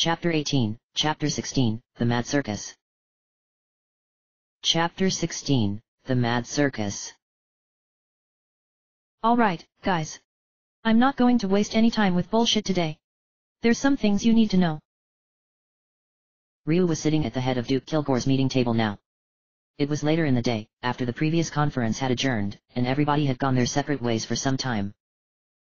Chapter 18, Chapter 16, The Mad Circus. Chapter 16, The Mad Circus. Alright, guys. I'm not going to waste any time with bullshit today. There's some things you need to know. Ryu was sitting at the head of Duke Kilgore's meeting table now. It was later in the day, after the previous conference had adjourned, and everybody had gone their separate ways for some time.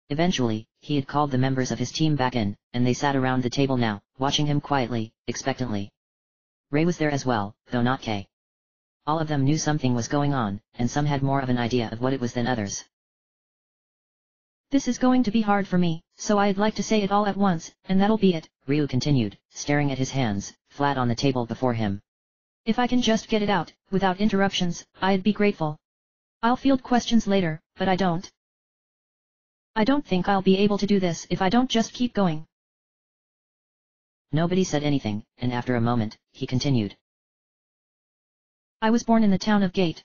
Eventually, he had called the members of his team back in, and they sat around the table now, watching him quietly, expectantly. Ray was there as well, though not Kay. All of them knew something was going on, and some had more of an idea of what it was than others. This is going to be hard for me, so I'd like to say it all at once, and that'll be it, Ryu continued, staring at his hands, flat on the table before him. If I can just get it out, without interruptions, I'd be grateful. I'll field questions later, but I don't. I don't think I'll be able to do this if I don't just keep going. Nobody said anything, and after a moment, he continued. I was born in the town of Gate.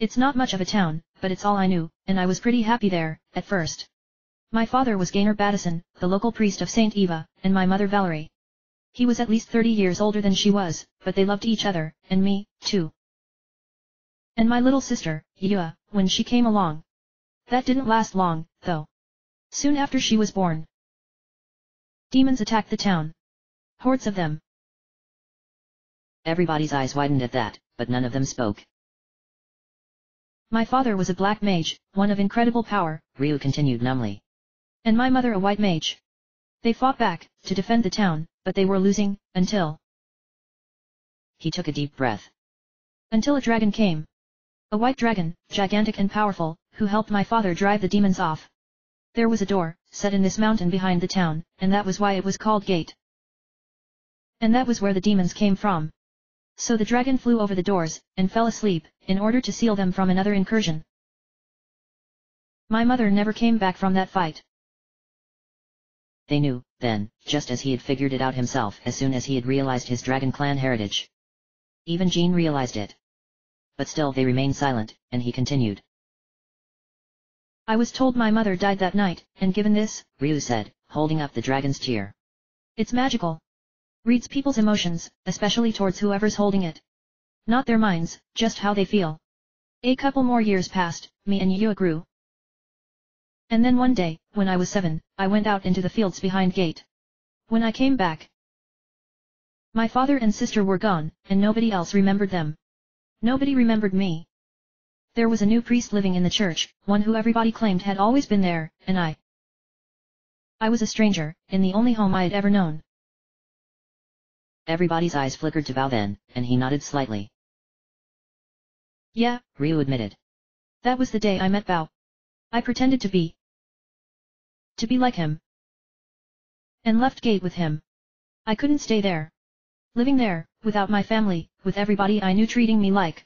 It's not much of a town, but it's all I knew, and I was pretty happy there, at first. My father was Gaynor Battison, the local priest of Saint Eva, and my mother Valerie. He was at least 30 years older than she was, but they loved each other, and me, too. And my little sister, Yua, when she came along. That didn't last long, though. Soon after she was born. Demons attacked the town. Hordes of them. Everybody's eyes widened at that, but none of them spoke. My father was a black mage, one of incredible power, Ryu continued numbly. And my mother a white mage. They fought back, to defend the town, but they were losing, until... He took a deep breath. Until a dragon came. A white dragon, gigantic and powerful, who helped my father drive the demons off. There was a door, set in this mountain behind the town, and that was why it was called Gate. And that was where the demons came from. So the dragon flew over the doors, and fell asleep, in order to seal them from another incursion. My mother never came back from that fight. They knew, then, just as he had figured it out himself as soon as he had realized his Dragon Clan heritage. Even Jean realized it. But still they remained silent, and he continued. I was told my mother died that night, and given this, Ryu said, holding up the dragon's tear. It's magical. Reads people's emotions, especially towards whoever's holding it. Not their minds, just how they feel. A couple more years passed, me and Yua grew, and then one day, when I was seven, I went out into the fields behind gate. When I came back, my father and sister were gone, and nobody else remembered them. Nobody remembered me. There was a new priest living in the church, one who everybody claimed had always been there, and I. I was a stranger, in the only home I had ever known. Everybody's eyes flickered to Bao then, and he nodded slightly. Yeah, Ryu admitted. That was the day I met Bao. I pretended to be. To be like him. And left gate with him. I couldn't stay there. Living there, without my family, with everybody I knew treating me like.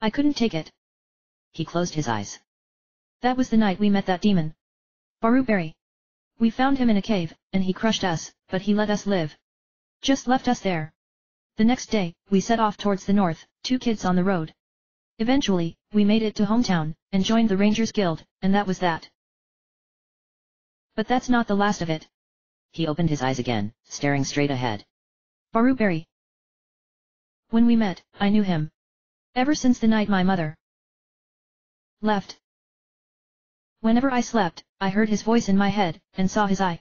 I couldn't take it. He closed his eyes. That was the night we met that demon. Barubary. We found him in a cave, and he crushed us, but he let us live. Just left us there. The next day, we set off towards the north, two kids on the road. Eventually, we made it to hometown, and joined the Rangers Guild, and that was that. But that's not the last of it. He opened his eyes again, staring straight ahead. Barubary. When we met, I knew him. Ever since the night my mother left. Whenever I slept, I heard his voice in my head, and saw his eye.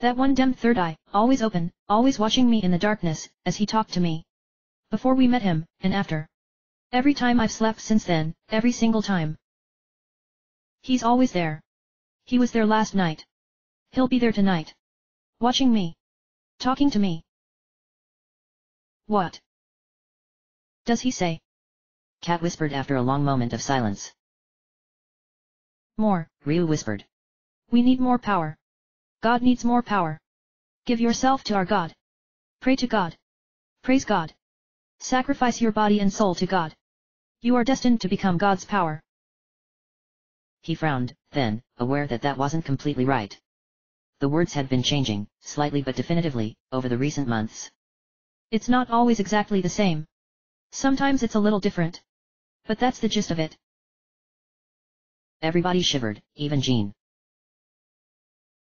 That one demmed third eye, always open, always watching me in the darkness, as he talked to me. Before we met him, and after. Every time I've slept since then, every single time. He's always there. He was there last night. He'll be there tonight. Watching me. Talking to me. What? Does he say? Kat whispered after a long moment of silence. More, Ryu whispered. We need more power. God needs more power. Give yourself to our God. Pray to God. Praise God. Sacrifice your body and soul to God. You are destined to become God's power. He frowned, then, aware that that wasn't completely right. The words had been changing, slightly but definitively, over the recent months. It's not always exactly the same. Sometimes it's a little different. But that's the gist of it. Everybody shivered, even Jean.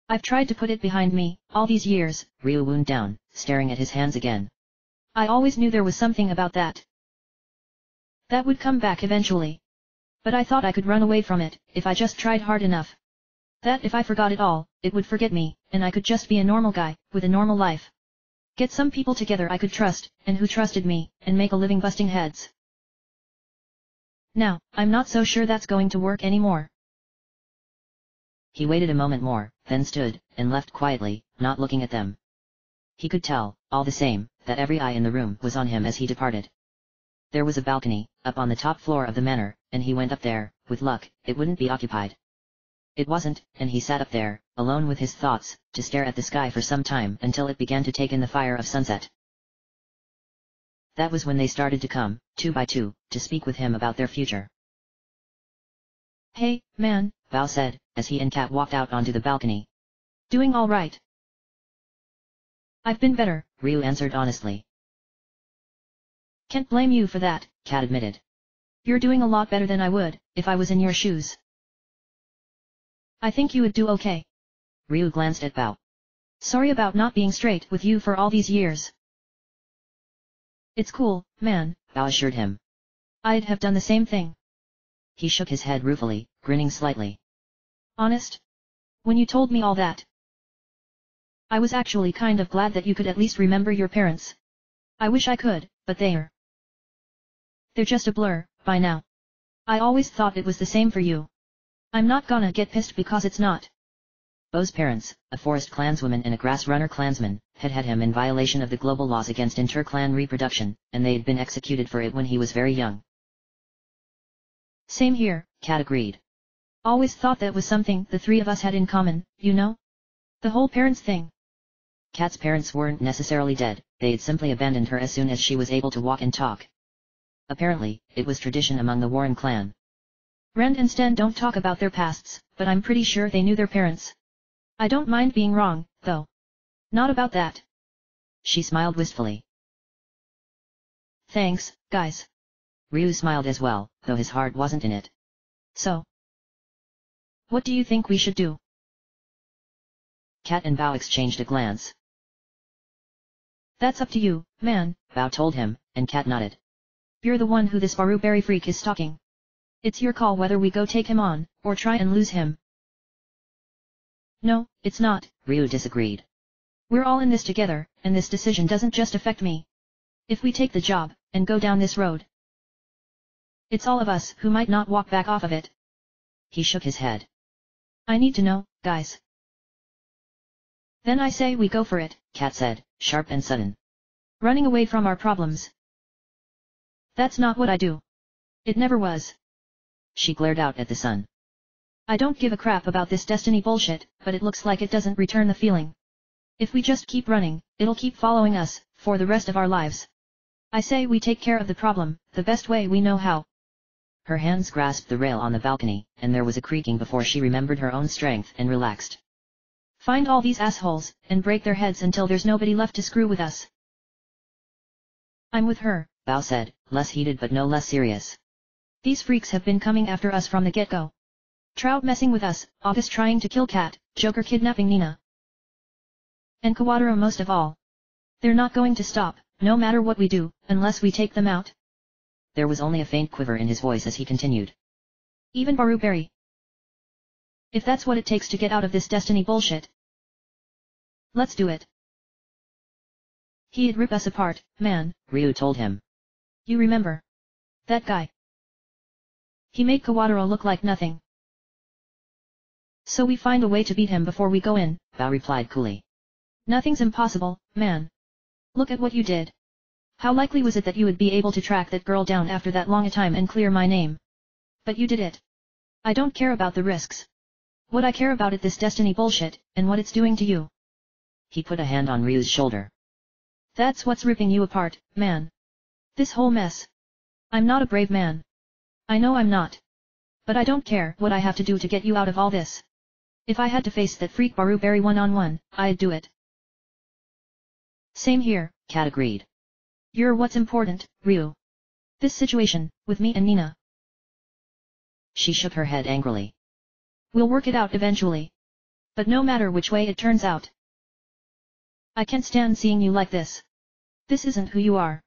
I've tried to put it behind me, all these years, Ryu wound down, staring at his hands again. I always knew there was something about that. That would come back eventually. But I thought I could run away from it, if I just tried hard enough. That if I forgot it all, it would forget me, and I could just be a normal guy, with a normal life. Get some people together I could trust, and who trusted me, and make a living busting heads. Now, I'm not so sure that's going to work anymore. He waited a moment more, then stood, and left quietly, not looking at them. He could tell, all the same, that every eye in the room was on him as he departed. There was a balcony, up on the top floor of the manor, and he went up there, with luck, it wouldn't be occupied. It wasn't, and he sat up there, alone with his thoughts, to stare at the sky for some time until it began to take in the fire of sunset. That was when they started to come, two by two, to speak with him about their future. Hey, man, Bao said, as he and Kat walked out onto the balcony. Doing all right. I've been better, Ryu answered honestly. Can't blame you for that, Kat admitted. You're doing a lot better than I would, if I was in your shoes. I think you would do okay. Ryu glanced at Bao. Sorry about not being straight with you for all these years. It's cool, man, Bao assured him. I'd have done the same thing. He shook his head ruefully, grinning slightly. Honest? When you told me all that, I was actually kind of glad that you could at least remember your parents. I wish I could, but they're... They're just a blur, by now. I always thought it was the same for you. I'm not gonna get pissed because it's not. Bao's parents, a forest clanswoman and a grass runner clansman, had had him in violation of the global laws against inter-clan reproduction, and they'd been executed for it when he was very young. Same here, Kat agreed. Always thought that was something the three of us had in common, you know? The whole parents thing. Kat's parents weren't necessarily dead, they'd simply abandoned her as soon as she was able to walk and talk. Apparently, it was tradition among the Warren clan. Rand and Sten don't talk about their pasts, but I'm pretty sure they knew their parents. I don't mind being wrong, though. Not about that. She smiled wistfully. Thanks, guys. Ryu smiled as well, though his heart wasn't in it. So. What do you think we should do? Kat and Bao exchanged a glance. That's up to you, man, Bao told him, and Kat nodded. You're the one who this Baru Barubary freak is stalking. It's your call whether we go take him on, or try and lose him. No, it's not, Ryu disagreed. We're all in this together, and this decision doesn't just affect me. If we take the job, and go down this road, it's all of us who might not walk back off of it. He shook his head. I need to know, guys. Then I say we go for it, Kat said, sharp and sudden. Running away from our problems. That's not what I do. It never was. She glared out at the sun. I don't give a crap about this destiny bullshit, but it looks like it doesn't return the feeling. If we just keep running, it'll keep following us, for the rest of our lives. I say we take care of the problem, the best way we know how. Her hands grasped the rail on the balcony, and there was a creaking before she remembered her own strength and relaxed. Find all these assholes, and break their heads until there's nobody left to screw with us. I'm with her, Bao said, less heated but no less serious. These freaks have been coming after us from the get-go. Trout messing with us, August trying to kill Kat, Joker kidnapping Nina. And Kawadara most of all. They're not going to stop, no matter what we do, unless we take them out. There was only a faint quiver in his voice as he continued. Even Barubary. If that's what it takes to get out of this destiny bullshit. Let's do it. He'd rip us apart, man, Ryu told him. You remember. That guy. He made Kawadaro look like nothing. So we find a way to beat him before we go in, Bao replied coolly. Nothing's impossible, man. Look at what you did. How likely was it that you would be able to track that girl down after that long a time and clear my name? But you did it. I don't care about the risks. What I care about is this destiny bullshit, and what it's doing to you. He put a hand on Ryu's shoulder. That's what's ripping you apart, man. This whole mess. I'm not a brave man. I know I'm not. But I don't care what I have to do to get you out of all this. If I had to face that freak Barubary one-on-one, I'd do it. Same here, Kat agreed. You're what's important, Ryu. This situation, with me and Nina. She shook her head angrily. We'll work it out eventually. But no matter which way it turns out. I can't stand seeing you like this. This isn't who you are.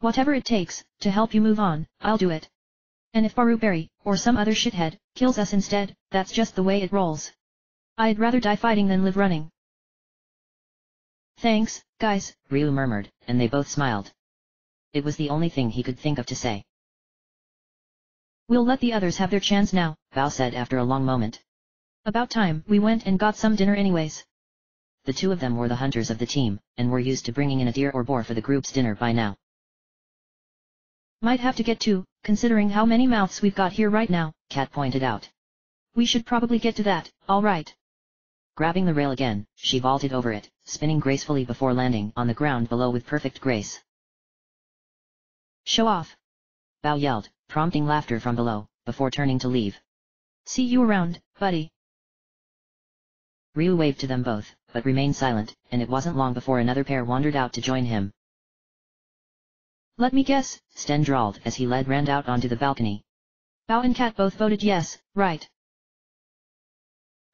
Whatever it takes, to help you move on, I'll do it. And if Barubary, or some other shithead, kills us instead, that's just the way it rolls. I'd rather die fighting than live running. Thanks, guys, Ryu murmured, and they both smiled. It was the only thing he could think of to say. We'll let the others have their chance now, Bao said after a long moment. About time we went and got some dinner anyways. The two of them were the hunters of the team, and were used to bringing in a deer or boar for the group's dinner by now. Might have to get two, considering how many mouths we've got here right now, Kat pointed out. We should probably get to that, alright. Grabbing the rail again, she vaulted over it, spinning gracefully before landing on the ground below with perfect grace. Show off. Bao yelled, prompting laughter from below, before turning to leave. See you around, buddy. Ryu waved to them both, but remained silent, and it wasn't long before another pair wandered out to join him. Let me guess, Sten drawled as he led Rand out onto the balcony. Bao and Kat both voted yes, right.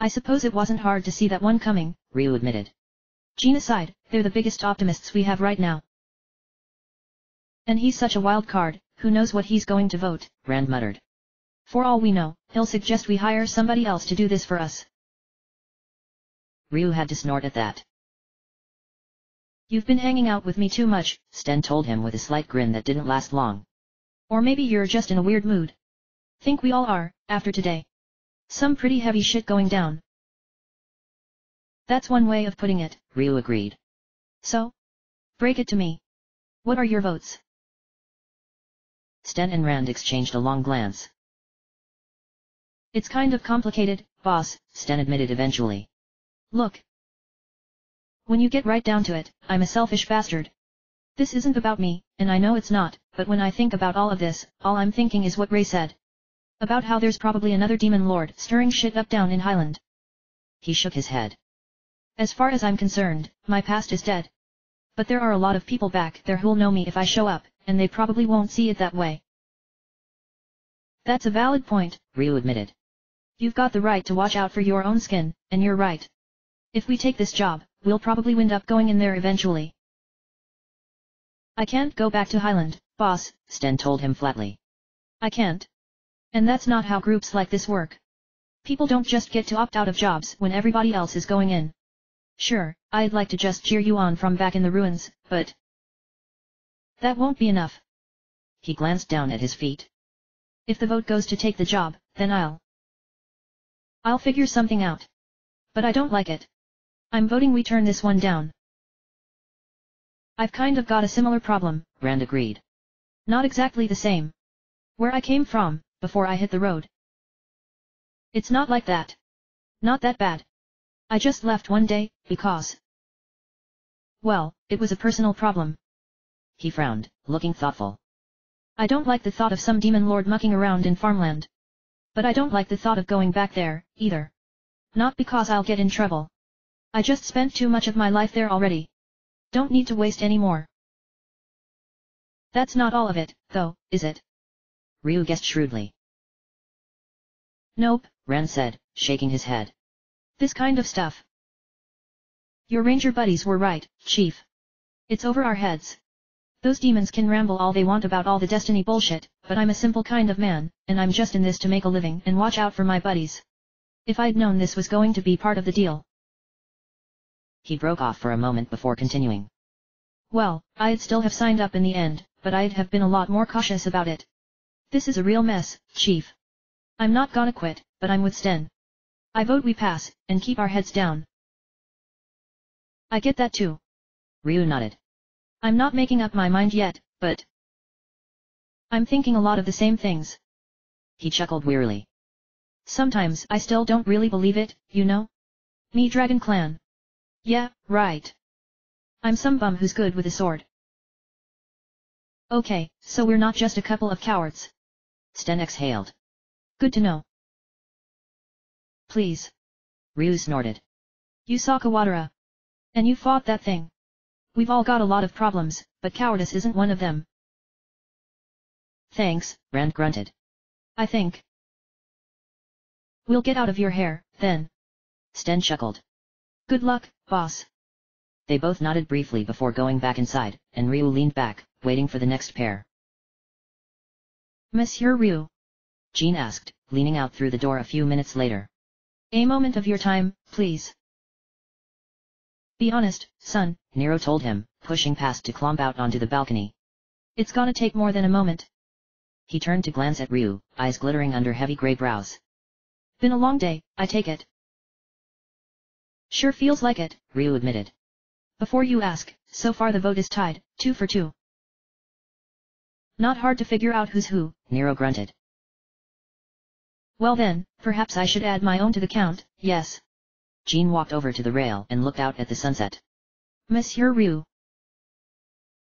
I suppose it wasn't hard to see that one coming, Ryu admitted. Jean aside, they're the biggest optimists we have right now. And he's such a wild card, who knows what he's going to vote, Rand muttered. For all we know, he'll suggest we hire somebody else to do this for us. Ryu had to snort at that. You've been hanging out with me too much, Sten told him with a slight grin that didn't last long. Or maybe you're just in a weird mood. Think we all are, after today. Some pretty heavy shit going down. That's one way of putting it, Ryu agreed. So? Break it to me. What are your votes? Sten and Rand exchanged a long glance. It's kind of complicated, boss, Sten admitted eventually. Look. When you get right down to it, I'm a selfish bastard. This isn't about me, and I know it's not, but when I think about all of this, all I'm thinking is what Ray said. About how there's probably another demon lord stirring shit up down in Highland. He shook his head. As far as I'm concerned, my past is dead. But there are a lot of people back there who'll know me if I show up, and they probably won't see it that way. That's a valid point, Ryu admitted. You've got the right to watch out for your own skin, and you're right. If we take this job, we'll probably wind up going in there eventually. I can't go back to Highland, boss, Sten told him flatly. I can't. And that's not how groups like this work. People don't just get to opt out of jobs when everybody else is going in. Sure, I'd like to just cheer you on from back in the ruins, but... That won't be enough. He glanced down at his feet. If the vote goes to take the job, then I'll... I'll figure something out. But I don't like it. I'm voting we turn this one down. I've kind of got a similar problem, Rand agreed. Not exactly the same. Where I came from, before I hit the road. It's not like that. Not that bad. I just left one day, because... Well, it was a personal problem. He frowned, looking thoughtful. I don't like the thought of some demon lord mucking around in farmland. But I don't like the thought of going back there, either. Not because I'll get in trouble. I just spent too much of my life there already. Don't need to waste any more. That's not all of it, though, is it? Ryu guessed shrewdly. Nope, Rand said, shaking his head. This kind of stuff. Your ranger buddies were right, Chief. It's over our heads. Those demons can ramble all they want about all the destiny bullshit, but I'm a simple kind of man, and I'm just in this to make a living and watch out for my buddies. If I'd known this was going to be part of the deal, he broke off for a moment before continuing. Well, I'd still have signed up in the end, but I'd have been a lot more cautious about it. This is a real mess, Chief. I'm not gonna quit, but I'm with Sten. I vote we pass, and keep our heads down. I get that too. Ryu nodded. I'm not making up my mind yet, but... I'm thinking a lot of the same things. He chuckled wearily. Sometimes I still don't really believe it, you know? Me Dragon Clan. Yeah, right. I'm some bum who's good with a sword. Okay, so we're not just a couple of cowards. Sten exhaled. Good to know. Please. Ryu snorted. You saw Kawatara. And you fought that thing. We've all got a lot of problems, but cowardice isn't one of them. Thanks, Rand grunted. I think. We'll get out of your hair, then. Sten chuckled. Good luck, boss. They both nodded briefly before going back inside, and Ryu leaned back, waiting for the next pair. Monsieur Ryu. Jean asked, leaning out through the door a few minutes later. A moment of your time, please. Be honest, son, Nero told him, pushing past to clomp out onto the balcony. It's gonna take more than a moment. He turned to glance at Ryu, eyes glittering under heavy gray brows. Been a long day, I take it. Sure feels like it, Ryu admitted. Before you ask, so far the vote is tied, two for two. Not hard to figure out who's who, Nero grunted. Well then, perhaps I should add my own to the count, yes. Jean walked over to the rail and looked out at the sunset. Monsieur Ryu.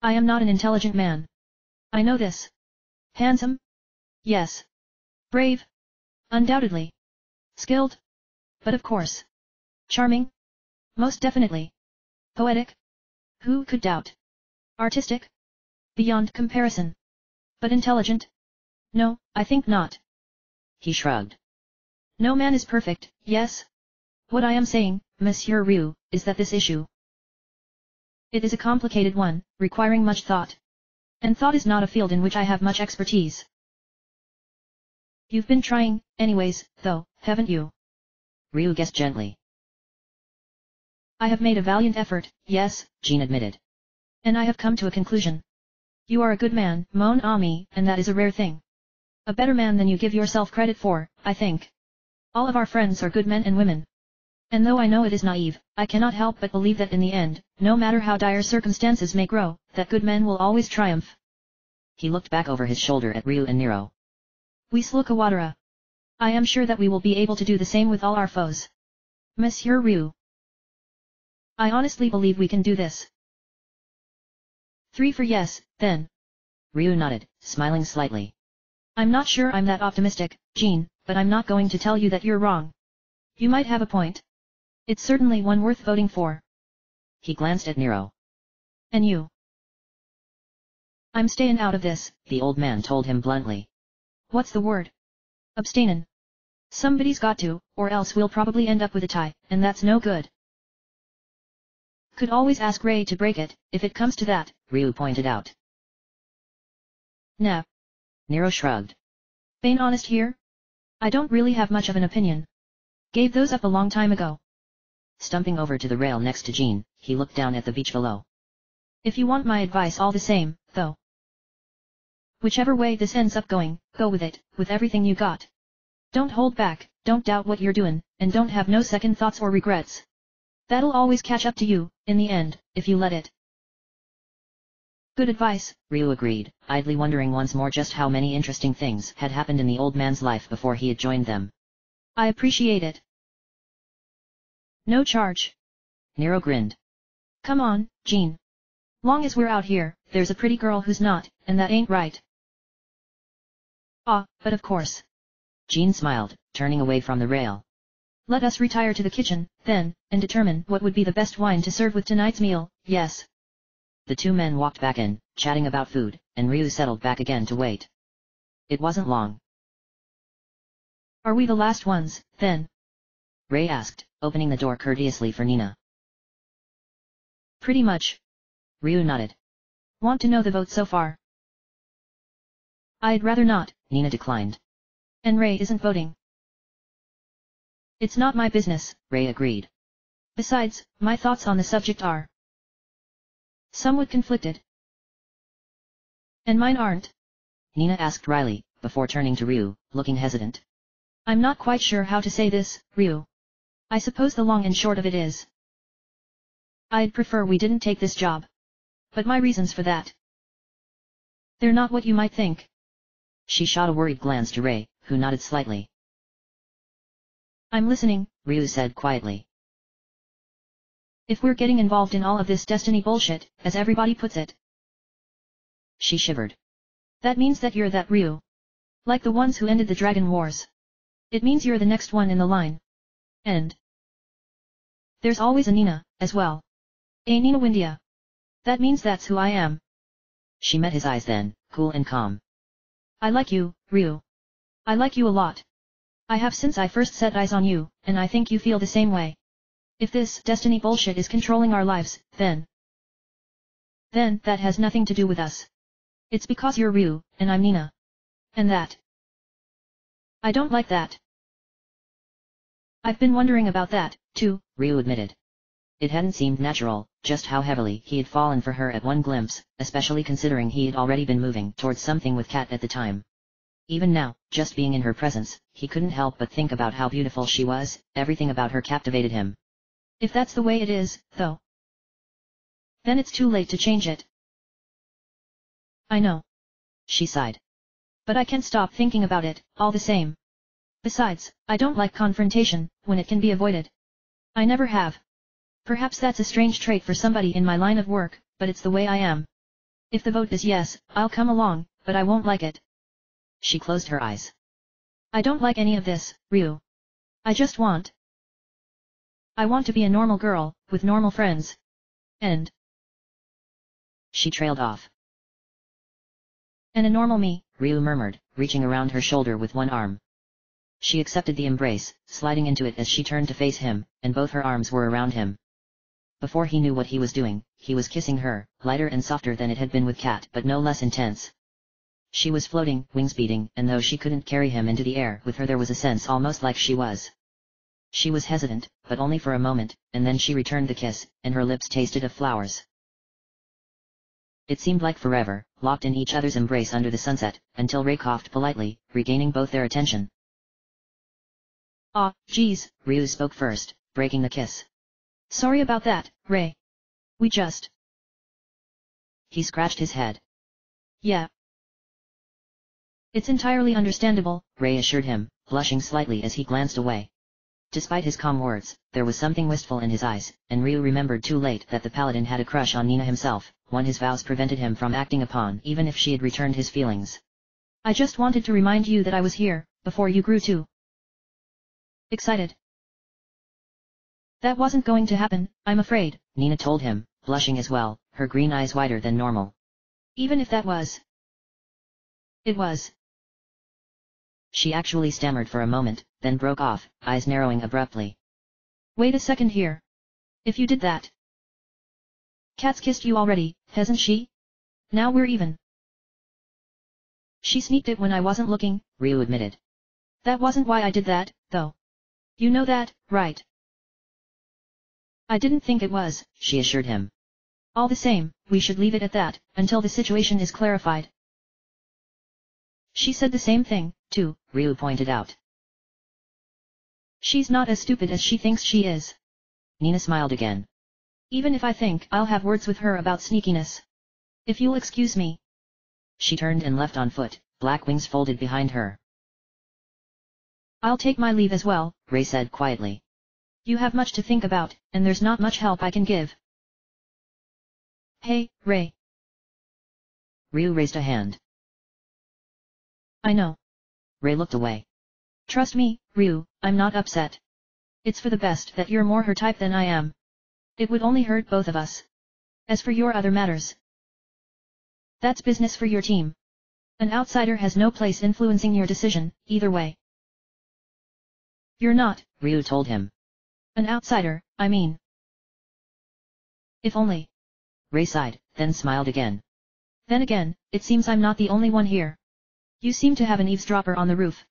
I am not an intelligent man. I know this. Handsome? Yes. Brave? Undoubtedly. Skilled? But of course. Charming? Most definitely. Poetic? Who could doubt? Artistic? Beyond comparison. But intelligent? No, I think not. He shrugged. No man is perfect, yes? What I am saying, Monsieur Ryu, is that this issue. It is a complicated one, requiring much thought. And thought is not a field in which I have much expertise. You've been trying, anyways, though, haven't you? Ryu guessed gently. I have made a valiant effort, yes, Jean admitted. And I have come to a conclusion. You are a good man, mon ami, and that is a rare thing. A better man than you give yourself credit for, I think. All of our friends are good men and women. And though I know it is naive, I cannot help but believe that in the end, no matter how dire circumstances may grow, that good men will always triumph. He looked back over his shoulder at Ryu and Nero. We Slukawatara. I am sure that we will be able to do the same with all our foes. Monsieur Ryu. I honestly believe we can do this. Three for yes, then. Ryu nodded, smiling slightly. I'm not sure I'm that optimistic, Jean, but I'm not going to tell you that you're wrong. You might have a point. It's certainly one worth voting for. He glanced at Nero. And you? I'm stayin' out of this, the old man told him bluntly. What's the word? Abstainin'. Somebody's got to, or else we'll probably end up with a tie, and that's no good. Could always ask Ray to break it, if it comes to that, Ryu pointed out. Nah. Nero shrugged. Being honest here? I don't really have much of an opinion. Gave those up a long time ago. Stumping over to the rail next to Jean, he looked down at the beach below. If you want my advice all the same, though. Whichever way this ends up going, go with it, with everything you got. Don't hold back, don't doubt what you're doing, and don't have no second thoughts or regrets. That'll always catch up to you, in the end, if you let it. Good advice, Ryu agreed, idly wondering once more just how many interesting things had happened in the old man's life before he had joined them. I appreciate it. No charge. Nero grinned. Come on, Jean. Long as we're out here, there's a pretty girl who's not, and that ain't right. Ah, but of course. Jean smiled, turning away from the rail. Let us retire to the kitchen, then, and determine what would be the best wine to serve with tonight's meal, yes. The two men walked back in, chatting about food, and Ryu settled back again to wait. It wasn't long. Are we the last ones, then? Ray asked, opening the door courteously for Nina. Pretty much. Ryu nodded. Want to know the vote so far? I'd rather not, Nina declined. And Ray isn't voting. It's not my business, Ray agreed. Besides, my thoughts on the subject are somewhat conflicted. And mine aren't. Nina asked Riley, before turning to Ryu, looking hesitant. I'm not quite sure how to say this, Ryu. I suppose the long and short of it is. I'd prefer we didn't take this job. But my reasons for that. They're not what you might think. She shot a worried glance to Ray, who nodded slightly. I'm listening, Ryu said quietly. If we're getting involved in all of this destiny bullshit, as everybody puts it. She shivered. That means that you're that Ryu. Like the ones who ended the Dragon Wars. It means you're the next one in the line. And there's always a Nina, as well. A Nina Windia. That means that's who I am. She met his eyes then, cool and calm. I like you, Ryu. I like you a lot. I have since I first set eyes on you, and I think you feel the same way. If this destiny bullshit is controlling our lives, then... Then, that has nothing to do with us. It's because you're Ryu, and I'm Nina. And that. I don't like that. I've been wondering about that, too, Ryu admitted. It hadn't seemed natural, just how heavily he had fallen for her at one glimpse, especially considering he had already been moving towards something with Kat at the time. Even now, just being in her presence, he couldn't help but think about how beautiful she was, everything about her captivated him. If that's the way it is, though. Then it's too late to change it. I know. She sighed. But I can't stop thinking about it, all the same. Besides, I don't like confrontation, when it can be avoided. I never have. Perhaps that's a strange trait for somebody in my line of work, but it's the way I am. If the vote is yes, I'll come along, but I won't like it. She closed her eyes. I don't like any of this, Ryu. I just want. I want to be a normal girl, with normal friends. And. She trailed off. And a normal me, Ryu murmured, reaching around her shoulder with one arm. She accepted the embrace, sliding into it as she turned to face him, and both her arms were around him. Before he knew what he was doing, he was kissing her, lighter and softer than it had been with Kat but no less intense. She was floating, wings beating, and though she couldn't carry him into the air with her there was a sense almost like she was. She was hesitant, but only for a moment, and then she returned the kiss, and her lips tasted of flowers. It seemed like forever, locked in each other's embrace under the sunset, until Ray coughed politely, regaining both their attention. Ah, geez, Ryu spoke first, breaking the kiss. Sorry about that, Ray. We just... He scratched his head. Yeah, it's entirely understandable, Ray assured him, blushing slightly as he glanced away. Despite his calm words, there was something wistful in his eyes, and Ryu remembered too late that the paladin had a crush on Nina himself, one his vows prevented him from acting upon even if she had returned his feelings. I just wanted to remind you that I was here, before you grew too excited. That wasn't going to happen, I'm afraid, Nina told him, blushing as well, her green eyes wider than normal. Even if that was. It was. She actually stammered for a moment, then broke off, eyes narrowing abruptly. Wait a second here. If you did that. Kat's kissed you already, hasn't she? Now we're even. She sneaked it when I wasn't looking, Ryu admitted. That wasn't why I did that, though. You know that, right? I didn't think it was, she assured him. All the same, we should leave it at that, until the situation is clarified. She said the same thing, too, Ryu pointed out. She's not as stupid as she thinks she is. Nina smiled again. Even if I think I'll have words with her about sneakiness. If you'll excuse me. She turned and left on foot, black wings folded behind her. I'll take my leave as well, Ray said quietly. You have much to think about, and there's not much help I can give. Hey, Ray. Ryu raised a hand. I know. Ray looked away. Trust me, Ryu, I'm not upset. It's for the best that you're more her type than I am. It would only hurt both of us. As for your other matters, that's business for your team. An outsider has no place influencing your decision, either way. You're not, Ryu told him. An outsider, I mean. If only. Ray sighed, then smiled again. Then again, it seems I'm not the only one here. You seem to have an eavesdropper on the roof.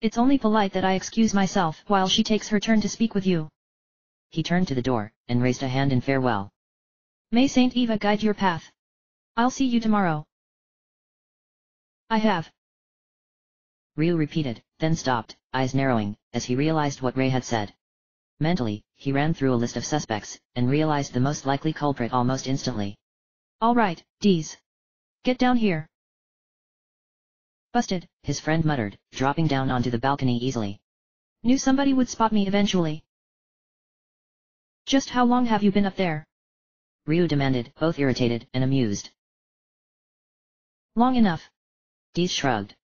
It's only polite that I excuse myself while she takes her turn to speak with you. He turned to the door, and raised a hand in farewell. May Saint Eva guide your path. I'll see you tomorrow. I have. Ryu repeated, then stopped, eyes narrowing, as he realized what Ray had said. Mentally, he ran through a list of suspects, and realized the most likely culprit almost instantly. Alright, Deez. Get down here. Busted, his friend muttered, dropping down onto the balcony easily. Knew somebody would spot me eventually. Just how long have you been up there? Ryu demanded, both irritated and amused. Long enough. Deez shrugged.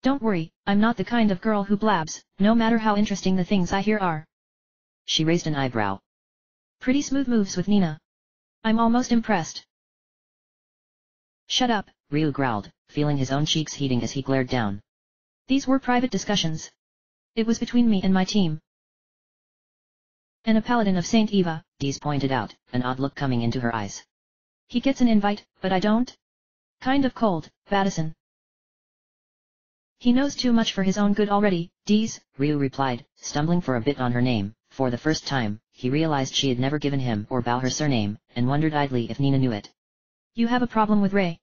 Don't worry, I'm not the kind of girl who blabs, no matter how interesting the things I hear are. She raised an eyebrow. Pretty smooth moves with Nina. I'm almost impressed. Shut up, Ryu growled, feeling his own cheeks heating as he glared down. These were private discussions. It was between me and my team. And a paladin of Saint Eva, Dees pointed out, an odd look coming into her eyes. He gets an invite, but I don't? Kind of cold, Battison. He knows too much for his own good already, Dees, Ryu replied, stumbling for a bit on her name. For the first time, he realized she had never given him or Bao her surname, and wondered idly if Nina knew it. You have a problem with Ray.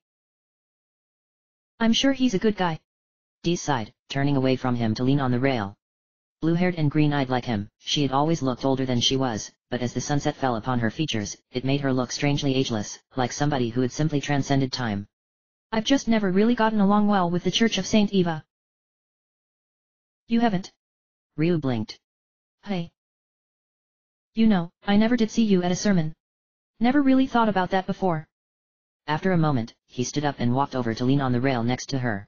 I'm sure he's a good guy. Dee sighed, turning away from him to lean on the rail. Blue-haired and green-eyed like him, she had always looked older than she was, but as the sunset fell upon her features, it made her look strangely ageless, like somebody who had simply transcended time. I've just never really gotten along well with the Church of Saint Eva. You haven't? Ryu blinked. Hey. You know, I never did see you at a sermon. Never really thought about that before. After a moment, he stood up and walked over to lean on the rail next to her.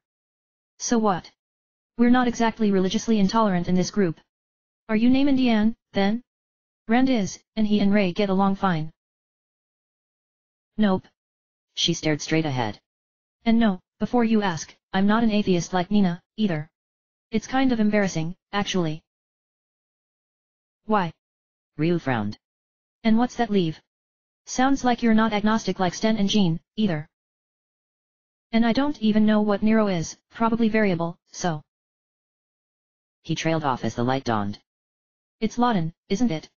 So what? We're not exactly religiously intolerant in this group. Are you Naaman Diane, then? Rand is, and he and Ray get along fine. Nope. She stared straight ahead. And no, before you ask, I'm not an atheist like Nina, either. It's kind of embarrassing, actually. Why? Ryu frowned. And what's that leave? Sounds like you're not agnostic like Sten and Jean, either. And I don't even know what Nero is, probably variable, so. He trailed off as the light dawned. It's Ladon, isn't it?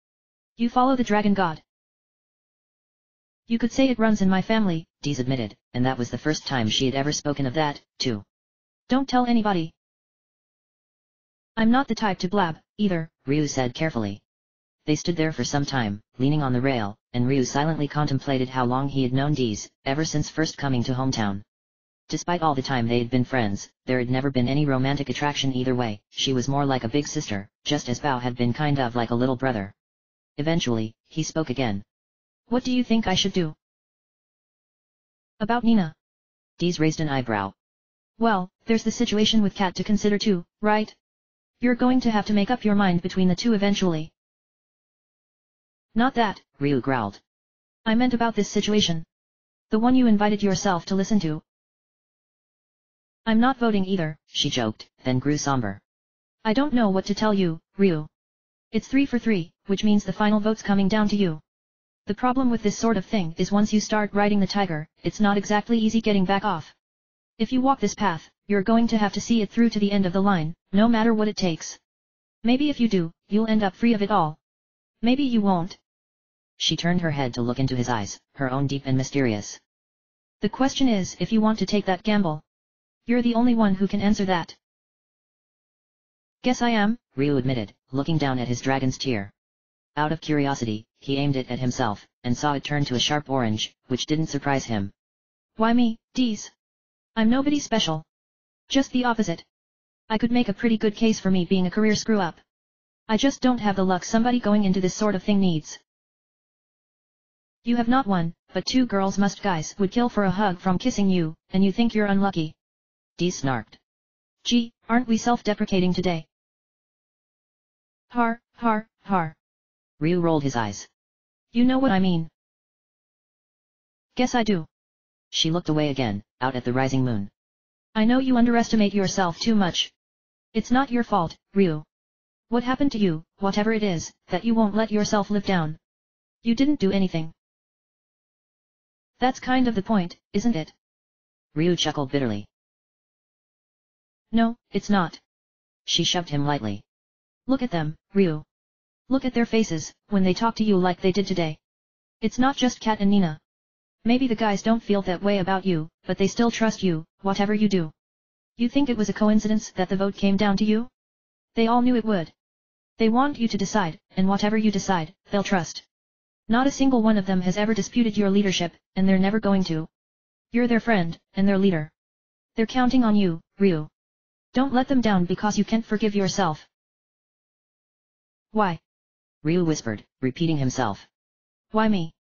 You follow the dragon god. You could say it runs in my family, Dees admitted, and that was the first time she had ever spoken of that, too. Don't tell anybody, I'm not the type to blab, either, Ryu said carefully. They stood there for some time, leaning on the rail, and Ryu silently contemplated how long he had known Dees, ever since first coming to hometown. Despite all the time they had been friends, there had never been any romantic attraction either way, she was more like a big sister, just as Bao had been kind of like a little brother. Eventually, he spoke again. What do you think I should do? About Nina. Dees raised an eyebrow. Well, there's the situation with Kat to consider too, right? You're going to have to make up your mind between the two eventually. Not that, Ryu growled. I meant about this situation. The one you invited yourself to listen to. I'm not voting either, she joked, then grew somber. I don't know what to tell you, Ryu. It's three for three, which means the final vote's coming down to you. The problem with this sort of thing is once you start riding the tiger, it's not exactly easy getting back off. If you walk this path, you're going to have to see it through to the end of the line, no matter what it takes. Maybe if you do, you'll end up free of it all. Maybe you won't. She turned her head to look into his eyes, her own deep and mysterious. The question is if you want to take that gamble. You're the only one who can answer that. Guess I am, Ryu admitted, looking down at his dragon's tear. Out of curiosity, he aimed it at himself, and saw it turn to a sharp orange, which didn't surprise him. Why me, Dees? I'm nobody special. Just the opposite. I could make a pretty good case for me being a career screw-up. I just don't have the luck somebody going into this sort of thing needs. You have not one, but two girls must guys would kill for a hug from kissing you, and you think you're unlucky. Dees snarked. Gee, aren't we self-deprecating today? Har, har, har. Ryu rolled his eyes. You know what I mean. Guess I do. She looked away again, out at the rising moon. I know you underestimate yourself too much. It's not your fault, Ryu. What happened to you, whatever it is, that you won't let yourself live down? You didn't do anything. That's kind of the point, isn't it? Ryu chuckled bitterly. No, it's not. She shoved him lightly. Look at them, Ryu. Look at their faces, when they talk to you like they did today. It's not just Kat and Nina. Maybe the guys don't feel that way about you, but they still trust you, whatever you do. You think it was a coincidence that the vote came down to you? They all knew it would. They want you to decide, and whatever you decide, they'll trust. Not a single one of them has ever disputed your leadership, and they're never going to. You're their friend, and their leader. They're counting on you, Ryu. Don't let them down because you can't forgive yourself. Why? Ryu whispered, repeating himself. Why me?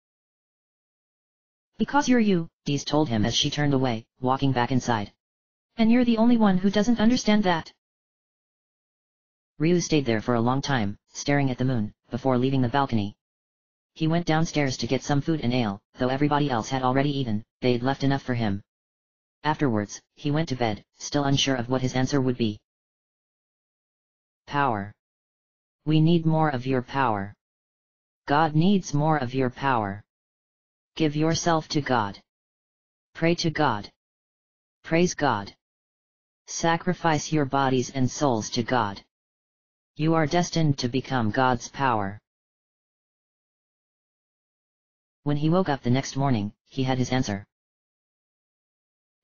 Because you're you, Dees told him as she turned away, walking back inside. And you're the only one who doesn't understand that. Ryu stayed there for a long time, staring at the moon, before leaving the balcony. He went downstairs to get some food and ale, though everybody else had already eaten, they'd left enough for him. Afterwards, he went to bed, still unsure of what his answer would be. power. We need more of your power. God needs more of your power. Give yourself to God. Pray to God. Praise God. Sacrifice your bodies and souls to God. You are destined to become God's power. When he woke up the next morning, he had his answer.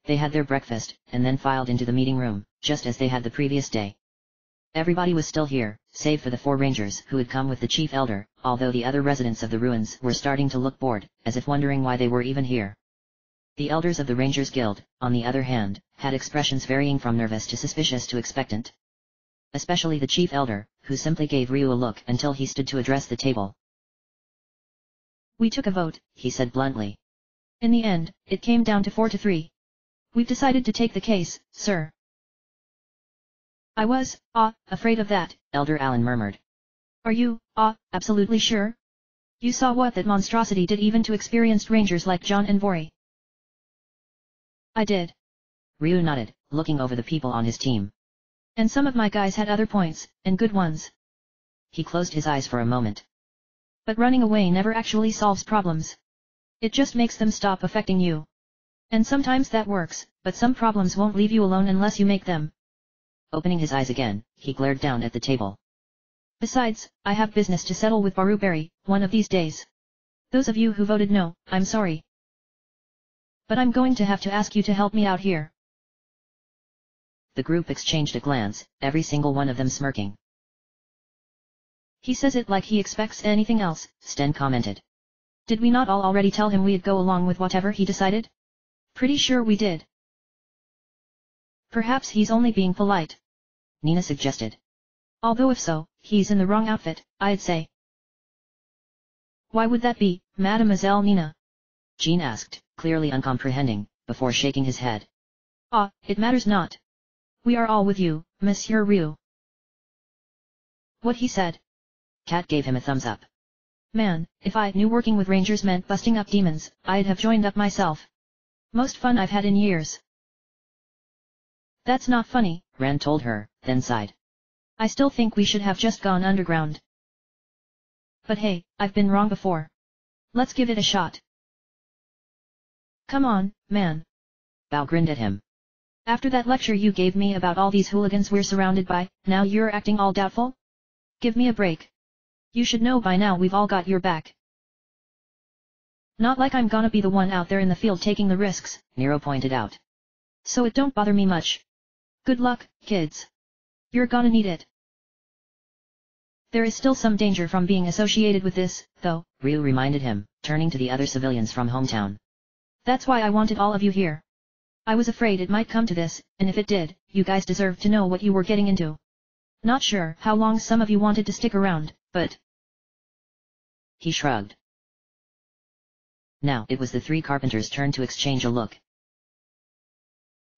They had their breakfast, and then filed into the meeting room, just as they had the previous day. Everybody was still here, save for the four rangers who had come with the chief elder, although the other residents of the ruins were starting to look bored, as if wondering why they were even here. The elders of the Rangers Guild, on the other hand, had expressions varying from nervous to suspicious to expectant. Especially the chief elder, who simply gave Ryu a look until he stood to address the table. We took a vote, he said bluntly. In the end, it came down to 4 to 3. We've decided to take the case, sir. I was, ah, afraid of that, Elder Allen murmured. Are you, ah, absolutely sure? You saw what that monstrosity did even to experienced rangers like John and Vori. I did. Ryu nodded, looking over the people on his team. And some of my guys had other points, and good ones. He closed his eyes for a moment. But running away never actually solves problems. It just makes them stop affecting you. And sometimes that works, but some problems won't leave you alone unless you make them. Opening his eyes again, he glared down at the table. Besides, I have business to settle with Barubary, one of these days. Those of you who voted no, I'm sorry. But I'm going to have to ask you to help me out here. The group exchanged a glance, every single one of them smirking. He says it like he expects anything else, Sten commented. Did we not all already tell him we'd go along with whatever he decided? Pretty sure we did. Perhaps he's only being polite. Nina suggested. Although if so, he's in the wrong outfit, I'd say. Why would that be, Mademoiselle Nina? Jean asked, clearly uncomprehending, before shaking his head. Ah, it matters not. We are all with you, Monsieur Ryu. What he said, Kat gave him a thumbs up. Man, if I knew working with rangers meant busting up demons, I'd have joined up myself. Most fun I've had in years. That's not funny, Rand told her, then sighed. I still think we should have just gone underground. But hey, I've been wrong before. Let's give it a shot. Come on, man. Bao grinned at him. After that lecture you gave me about all these hooligans we're surrounded by, now you're acting all doubtful? Give me a break. You should know by now we've all got your back. Not like I'm gonna be the one out there in the field taking the risks, Nero pointed out. So it don't bother me much. Good luck, kids. You're gonna need it. There is still some danger from being associated with this, though, Ryu reminded him, turning to the other civilians from hometown. That's why I wanted all of you here. I was afraid it might come to this, and if it did, you guys deserved to know what you were getting into. Not sure how long some of you wanted to stick around, but... He shrugged. Now it was the three carpenters' turn to exchange a look.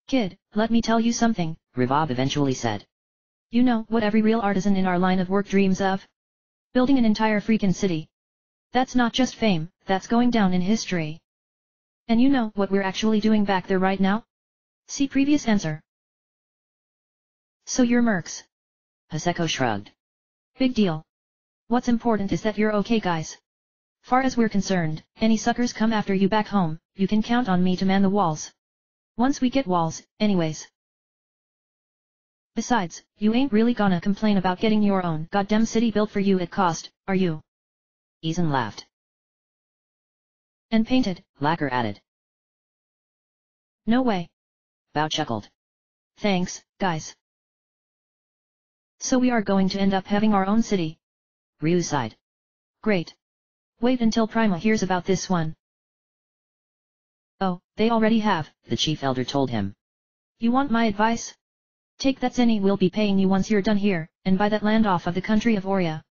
Kid, let me tell you something, Revab eventually said. You know what every real artisan in our line of work dreams of? Building an entire freakin' city. That's not just fame, that's going down in history. And you know what we're actually doing back there right now? See previous answer. So you're mercs. Haseko shrugged. Big deal. What's important is that you're okay guys. Far as we're concerned, any suckers come after you back home, you can count on me to man the walls. Once we get walls, anyways. Besides, you ain't really gonna complain about getting your own goddamn city built for you at cost, are you? Eason laughed. And painted, Lacquer added. No way. Bao chuckled. Thanks, guys. So we are going to end up having our own city. Ryu sighed. Great. Wait until Prima hears about this one. Oh, they already have, the chief elder told him. You want my advice? Take that Zenny we'll be paying you once you're done here, and buy that land off of the country of Oria.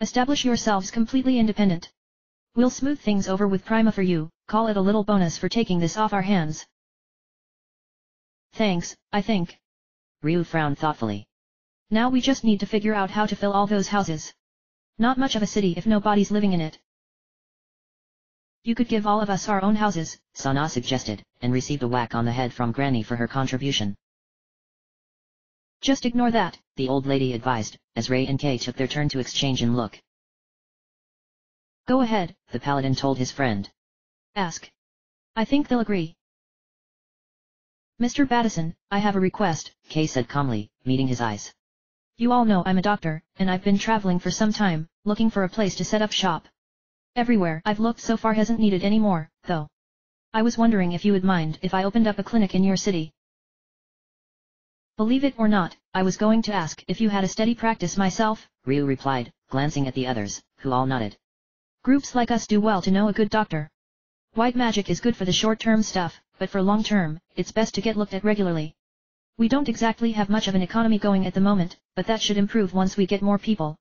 Establish yourselves completely independent. We'll smooth things over with Prima for you, call it a little bonus for taking this off our hands. Thanks, I think. Ryu frowned thoughtfully. Now we just need to figure out how to fill all those houses. Not much of a city if nobody's living in it. You could give all of us our own houses, Sana suggested, and received a whack on the head from Granny for her contribution. Just ignore that, the old lady advised, as Ray and Kay took their turn to exchange and look. Go ahead, the paladin told his friend. Ask. I think they'll agree. Mr. Bateson, I have a request, Kay said calmly, meeting his eyes. You all know I'm a doctor, and I've been traveling for some time, looking for a place to set up shop. Everywhere I've looked so far hasn't needed any more, though. I was wondering if you would mind if I opened up a clinic in your city. Believe it or not, I was going to ask if you had a steady practice myself, Ryu replied, glancing at the others, who all nodded. Groups like us do well to know a good doctor. White magic is good for the short-term stuff, but for long-term, it's best to get looked at regularly. We don't exactly have much of an economy going at the moment, but that should improve once we get more people.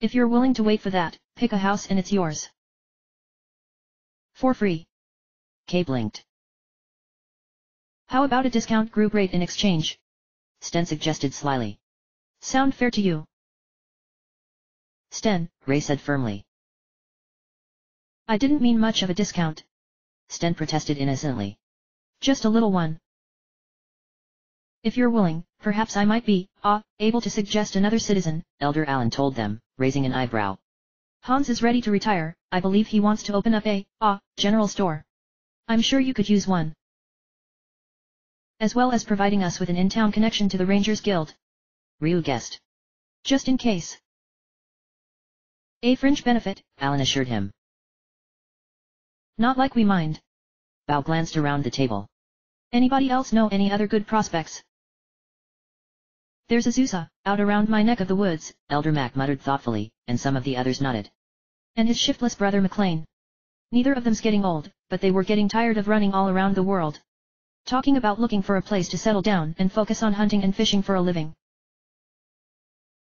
If you're willing to wait for that, pick a house and it's yours. For free. Kay blinked. How about a discount group rate in exchange? Sten suggested slyly. Sound fair to you? Sten, Ray said firmly. I didn't mean much of a discount. Sten protested innocently. Just a little one. If you're willing, perhaps I might be, ah, able to suggest another citizen, Elder Allen told them, raising an eyebrow. Hans is ready to retire, I believe he wants to open up a, ah, general store. I'm sure you could use one. As well as providing us with an in-town connection to the Rangers Guild. Ryu guessed. Just in case. A fringe benefit, Allen assured him. Not like we mind. Bao glanced around the table. Anybody else know any other good prospects? There's Azusa, uh, out around my neck of the woods, Elder Mac muttered thoughtfully, and some of the others nodded. And his shiftless brother McLean. Neither of them's getting old, but they were getting tired of running all around the world. Talking about looking for a place to settle down and focus on hunting and fishing for a living.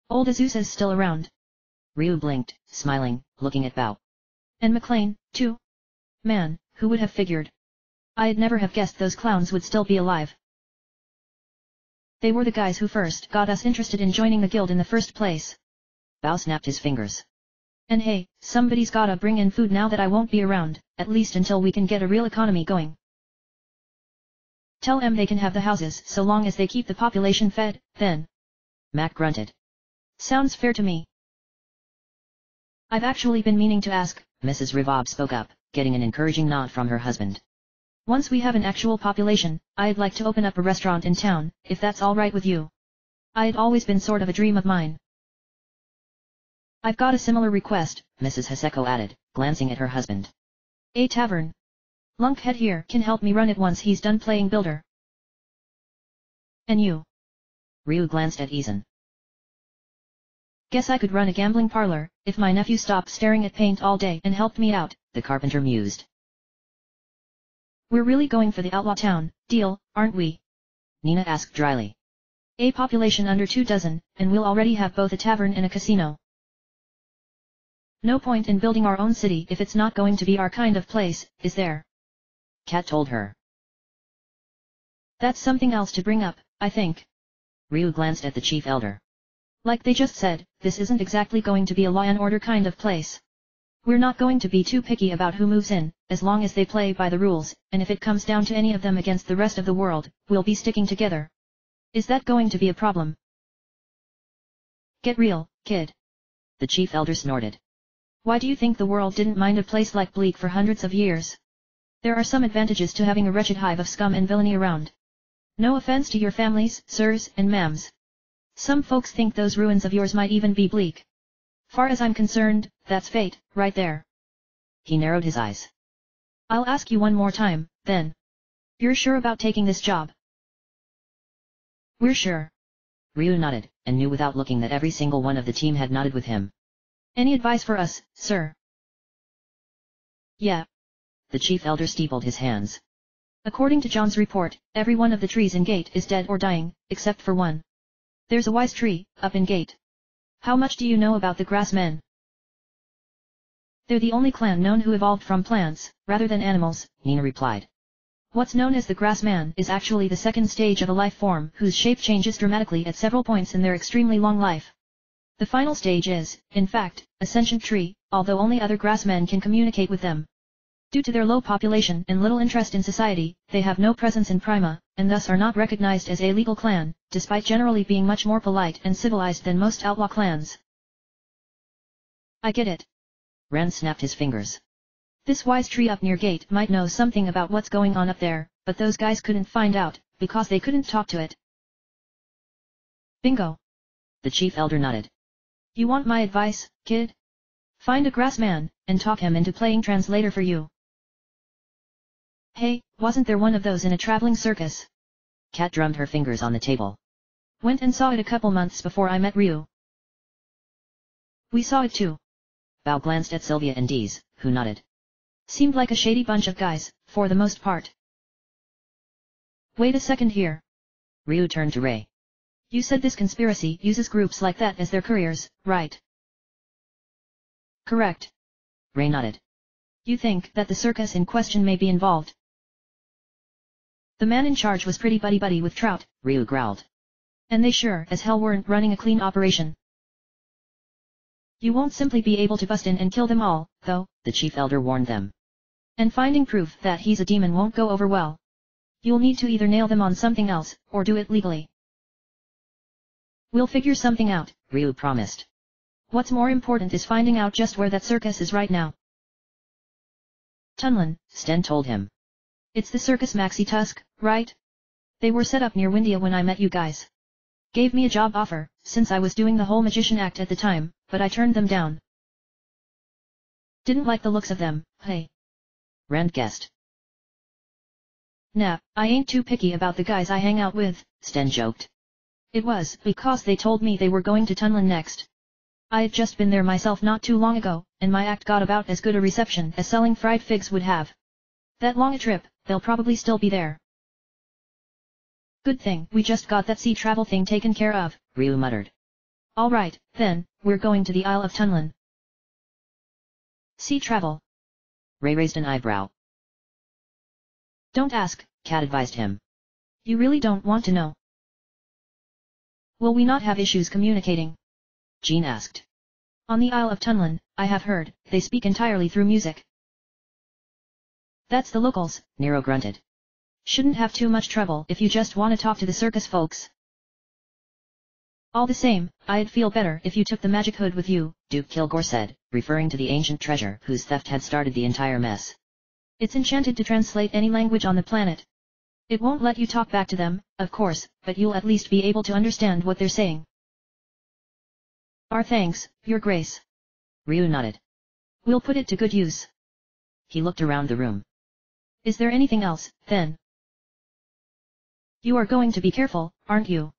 Old Azusa's still around. Ryu blinked, smiling, looking at Bao. And McLean, too. Man, who would have figured? I'd never have guessed those clowns would still be alive. They were the guys who first got us interested in joining the guild in the first place. Bao snapped his fingers. And hey, somebody's gotta bring in food now that I won't be around, at least until we can get a real economy going. Tell them they can have the houses so long as they keep the population fed, then. Mac grunted. Sounds fair to me. I've actually been meaning to ask, Mrs. Rivob spoke up, getting an encouraging nod from her husband. Once we have an actual population, I'd like to open up a restaurant in town, if that's alright with you. I'd always been sort of a dream of mine. I've got a similar request, Mrs. Haseko added, glancing at her husband. A tavern. Lunkhead here can help me run it once he's done playing builder. And you? Ryu glanced at Izan. Guess I could run a gambling parlor, if my nephew stopped staring at paint all day and helped me out, the carpenter mused. We're really going for the outlaw town, deal, aren't we? Nina asked dryly. A population under two dozen, and we'll already have both a tavern and a casino. No point in building our own city if it's not going to be our kind of place, is there? Kat told her. That's something else to bring up, I think. Ryu glanced at the chief elder. Like they just said, this isn't exactly going to be a law and order kind of place. We're not going to be too picky about who moves in, as long as they play by the rules, and if it comes down to any of them against the rest of the world, we'll be sticking together. Is that going to be a problem? Get real, kid. The chief elder snorted. Why do you think the world didn't mind a place like Bleak for hundreds of years? There are some advantages to having a wretched hive of scum and villainy around. No offense to your families, sirs and ma'ams. Some folks think those ruins of yours might even be bleak. Far as I'm concerned, that's fate, right there. He narrowed his eyes. I'll ask you one more time, then. You're sure about taking this job? We're sure. Ryu nodded, and knew without looking that every single one of the team had nodded with him. Any advice for us, sir? Yeah. The chief elder steepled his hands. According to John's report, every one of the trees in Gate is dead or dying, except for one. There's a wise tree, up in Gate. How much do you know about the Grassmen? They're the only clan known who evolved from plants, rather than animals, Nina replied. What's known as the Grassman is actually the second stage of a life form whose shape changes dramatically at several points in their extremely long life. The final stage is, in fact, a sentient tree, although only other grassmen can communicate with them. Due to their low population and little interest in society, they have no presence in Prima, and thus are not recognized as a legal clan, despite generally being much more polite and civilized than most outlaw clans. I get it. Rand snapped his fingers. This wise tree up near gate might know something about what's going on up there, but those guys couldn't find out, because they couldn't talk to it. Bingo. The chief elder nodded. You want my advice, kid? Find a grass man, and talk him into playing translator for you. Hey, wasn't there one of those in a traveling circus? Kat drummed her fingers on the table. Went and saw it a couple months before I met Ryu. We saw it too. Bao glanced at Sylvia and Dees, who nodded. Seemed like a shady bunch of guys, for the most part. Wait a second here. Ryu turned to Ray. You said this conspiracy uses groups like that as their couriers, right? Correct. Ray nodded. You think that the circus in question may be involved? The man in charge was pretty buddy-buddy with Trout, Ryu growled. And they sure as hell weren't running a clean operation. You won't simply be able to bust in and kill them all, though, the chief elder warned them. And finding proof that he's a demon won't go over well. You'll need to either nail them on something else, or do it legally. We'll figure something out, Ryu promised. What's more important is finding out just where that circus is right now. Tunlin, Sten told him. It's the Circus Maxi Tusk, right? They were set up near Windia when I met you guys. Gave me a job offer, since I was doing the whole magician act at the time, but I turned them down. Didn't like the looks of them, hey. Rand guessed. Nah, I ain't too picky about the guys I hang out with, Sten joked. It was because they told me they were going to Tunlin next. I had just been there myself not too long ago, and my act got about as good a reception as selling fried figs would have. That long a trip, they'll probably still be there. Good thing we just got that sea travel thing taken care of, Ryu muttered. Alright, then, we're going to the Isle of Tunlin. Sea travel. Ray raised an eyebrow. Don't ask, Kat advised him. You really don't want to know. Will we not have issues communicating? Jean asked. On the Isle of Tunlin, I have heard, they speak entirely through music. That's the locals, Nero grunted. Shouldn't have too much trouble if you just want to talk to the circus folks. All the same, I'd feel better if you took the magic hood with you, Duke Kilgore said, referring to the ancient treasure whose theft had started the entire mess. It's enchanted to translate any language on the planet. It won't let you talk back to them, of course, but you'll at least be able to understand what they're saying. Our thanks, Your Grace. Ryu nodded. We'll put it to good use. He looked around the room. Is there anything else, then? You are going to be careful, aren't you?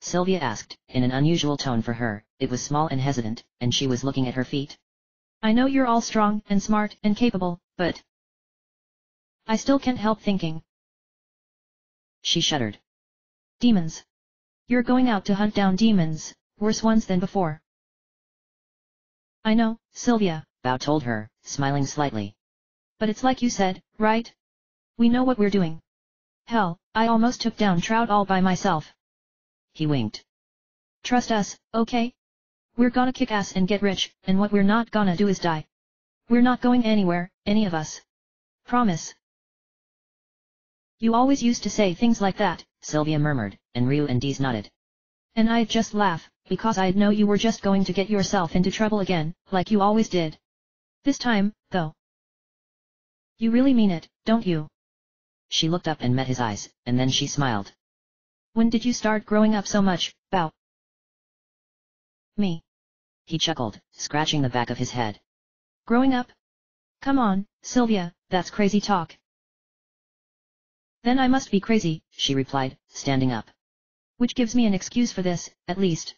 Sylvia asked, in an unusual tone for her, it was small and hesitant, and she was looking at her feet. I know you're all strong and smart and capable, but... I still can't help thinking. She shuddered. Demons. You're going out to hunt down demons, worse ones than before. I know, Sylvia, Bao told her, smiling slightly. But it's like you said, right? We know what we're doing. Hell, I almost took down Trout all by myself. He winked. Trust us, okay? We're gonna kick ass and get rich, and what we're not gonna do is die. We're not going anywhere, any of us. Promise. You always used to say things like that, Sylvia murmured, and Ryu and Dees nodded. And I'd just laugh, because I'd know you were just going to get yourself into trouble again, like you always did. This time, though. You really mean it, don't you? She looked up and met his eyes, and then she smiled. When did you start growing up so much, Bao? Me. He chuckled, scratching the back of his head. Growing up? Come on, Sylvia, that's crazy talk. Then I must be crazy, she replied, standing up. Which gives me an excuse for this, at least.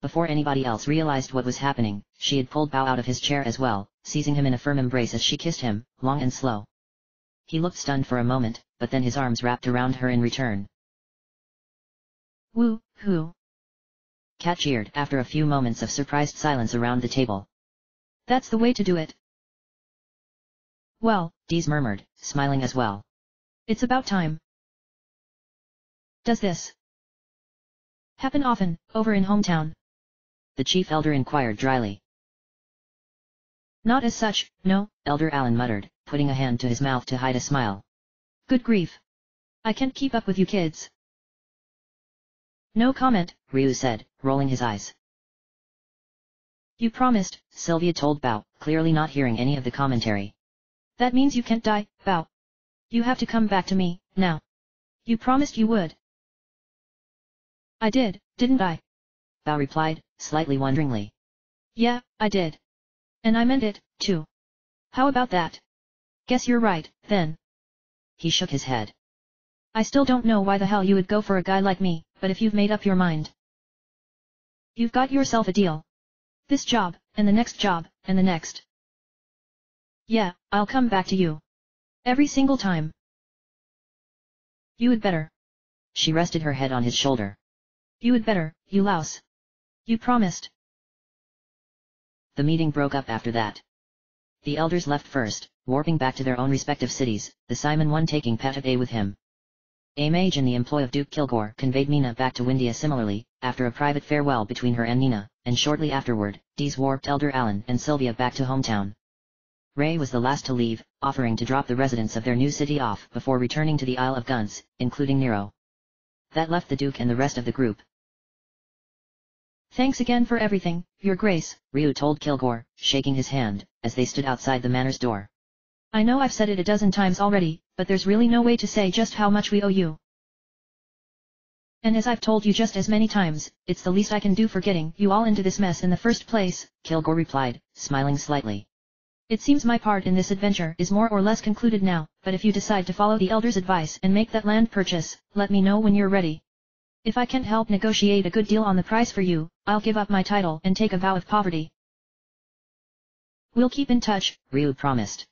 Before anybody else realized what was happening, she had pulled Bao out of his chair as well, seizing him in a firm embrace as she kissed him, long and slow. He looked stunned for a moment, but then his arms wrapped around her in return. Woo, hoo. Kat cheered after a few moments of surprised silence around the table. That's the way to do it. Well, Dees murmured, smiling as well. It's about time. Does this happen often, over in hometown? The chief elder inquired dryly. Not as such, no, Elder Allen muttered, putting a hand to his mouth to hide a smile. good grief. I can't keep up with you kids. No comment, Ryu said, rolling his eyes. you promised, Sylvia told Bao, clearly not hearing any of the commentary. that means you can't die, Bao. You have to come back to me, now. You promised you would. I did, didn't I? Bao replied, slightly wonderingly. Yeah, I did. And I meant it, too. How about that? Guess you're right, then. He shook his head. I still don't know why the hell you would go for a guy like me, but if you've made up your mind. You've got yourself a deal. This job, and the next job, and the next. Yeah, I'll come back to you. Every single time. You had better. She rested her head on his shoulder. You had better, you louse. You promised. The meeting broke up after that. The elders left first, warping back to their own respective cities, the Simon one taking Patabe with him. A mage in the employ of Duke Kilgore conveyed Mina back to Windia similarly, after a private farewell between her and Nina, and shortly afterward, Dees warped Elder Allen and Sylvia back to hometown. Ray was the last to leave, offering to drop the residents of their new city off before returning to the Isle of Guns, including Nero. That left the Duke and the rest of the group. Thanks again for everything, Your Grace, Ryu told Kilgore, shaking his hand, as they stood outside the manor's door. I know I've said it a dozen times already, but there's really no way to say just how much we owe you. And as I've told you just as many times, it's the least I can do for getting you all into this mess in the first place, Kilgore replied, smiling slightly. It seems my part in this adventure is more or less concluded now, but if you decide to follow the Elder's advice and make that land purchase, let me know when you're ready. If I can't help negotiate a good deal on the price for you, I'll give up my title and take a vow of poverty. We'll keep in touch, Ryu promised.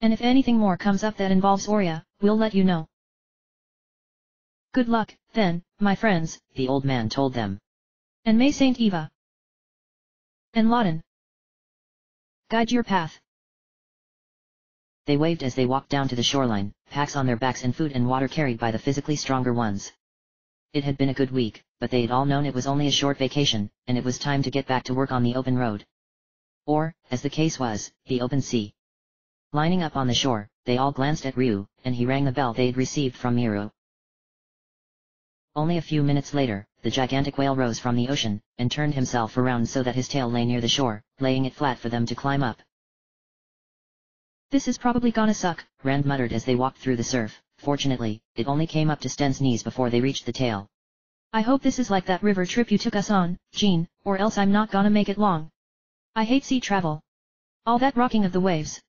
And if anything more comes up that involves Oria, we'll let you know. Good luck, then, my friends, the old man told them. And may Saint Eva and Ladon guide your path. They waved as they walked down to the shoreline, packs on their backs and food and water carried by the physically stronger ones. It had been a good week, but they'd all known it was only a short vacation, and it was time to get back to work on the open road. Or, as the case was, the open sea. Lining up on the shore, they all glanced at Ryu, and he rang the bell they'd received from Miru. Only a few minutes later, the gigantic whale rose from the ocean, and turned himself around so that his tail lay near the shore, laying it flat for them to climb up. This is probably gonna suck, Rand muttered as they walked through the surf, fortunately, it only came up to Sten's knees before they reached the tail. I hope this is like that river trip you took us on, Jean, or else I'm not gonna make it long. I hate sea travel. All that rocking of the waves.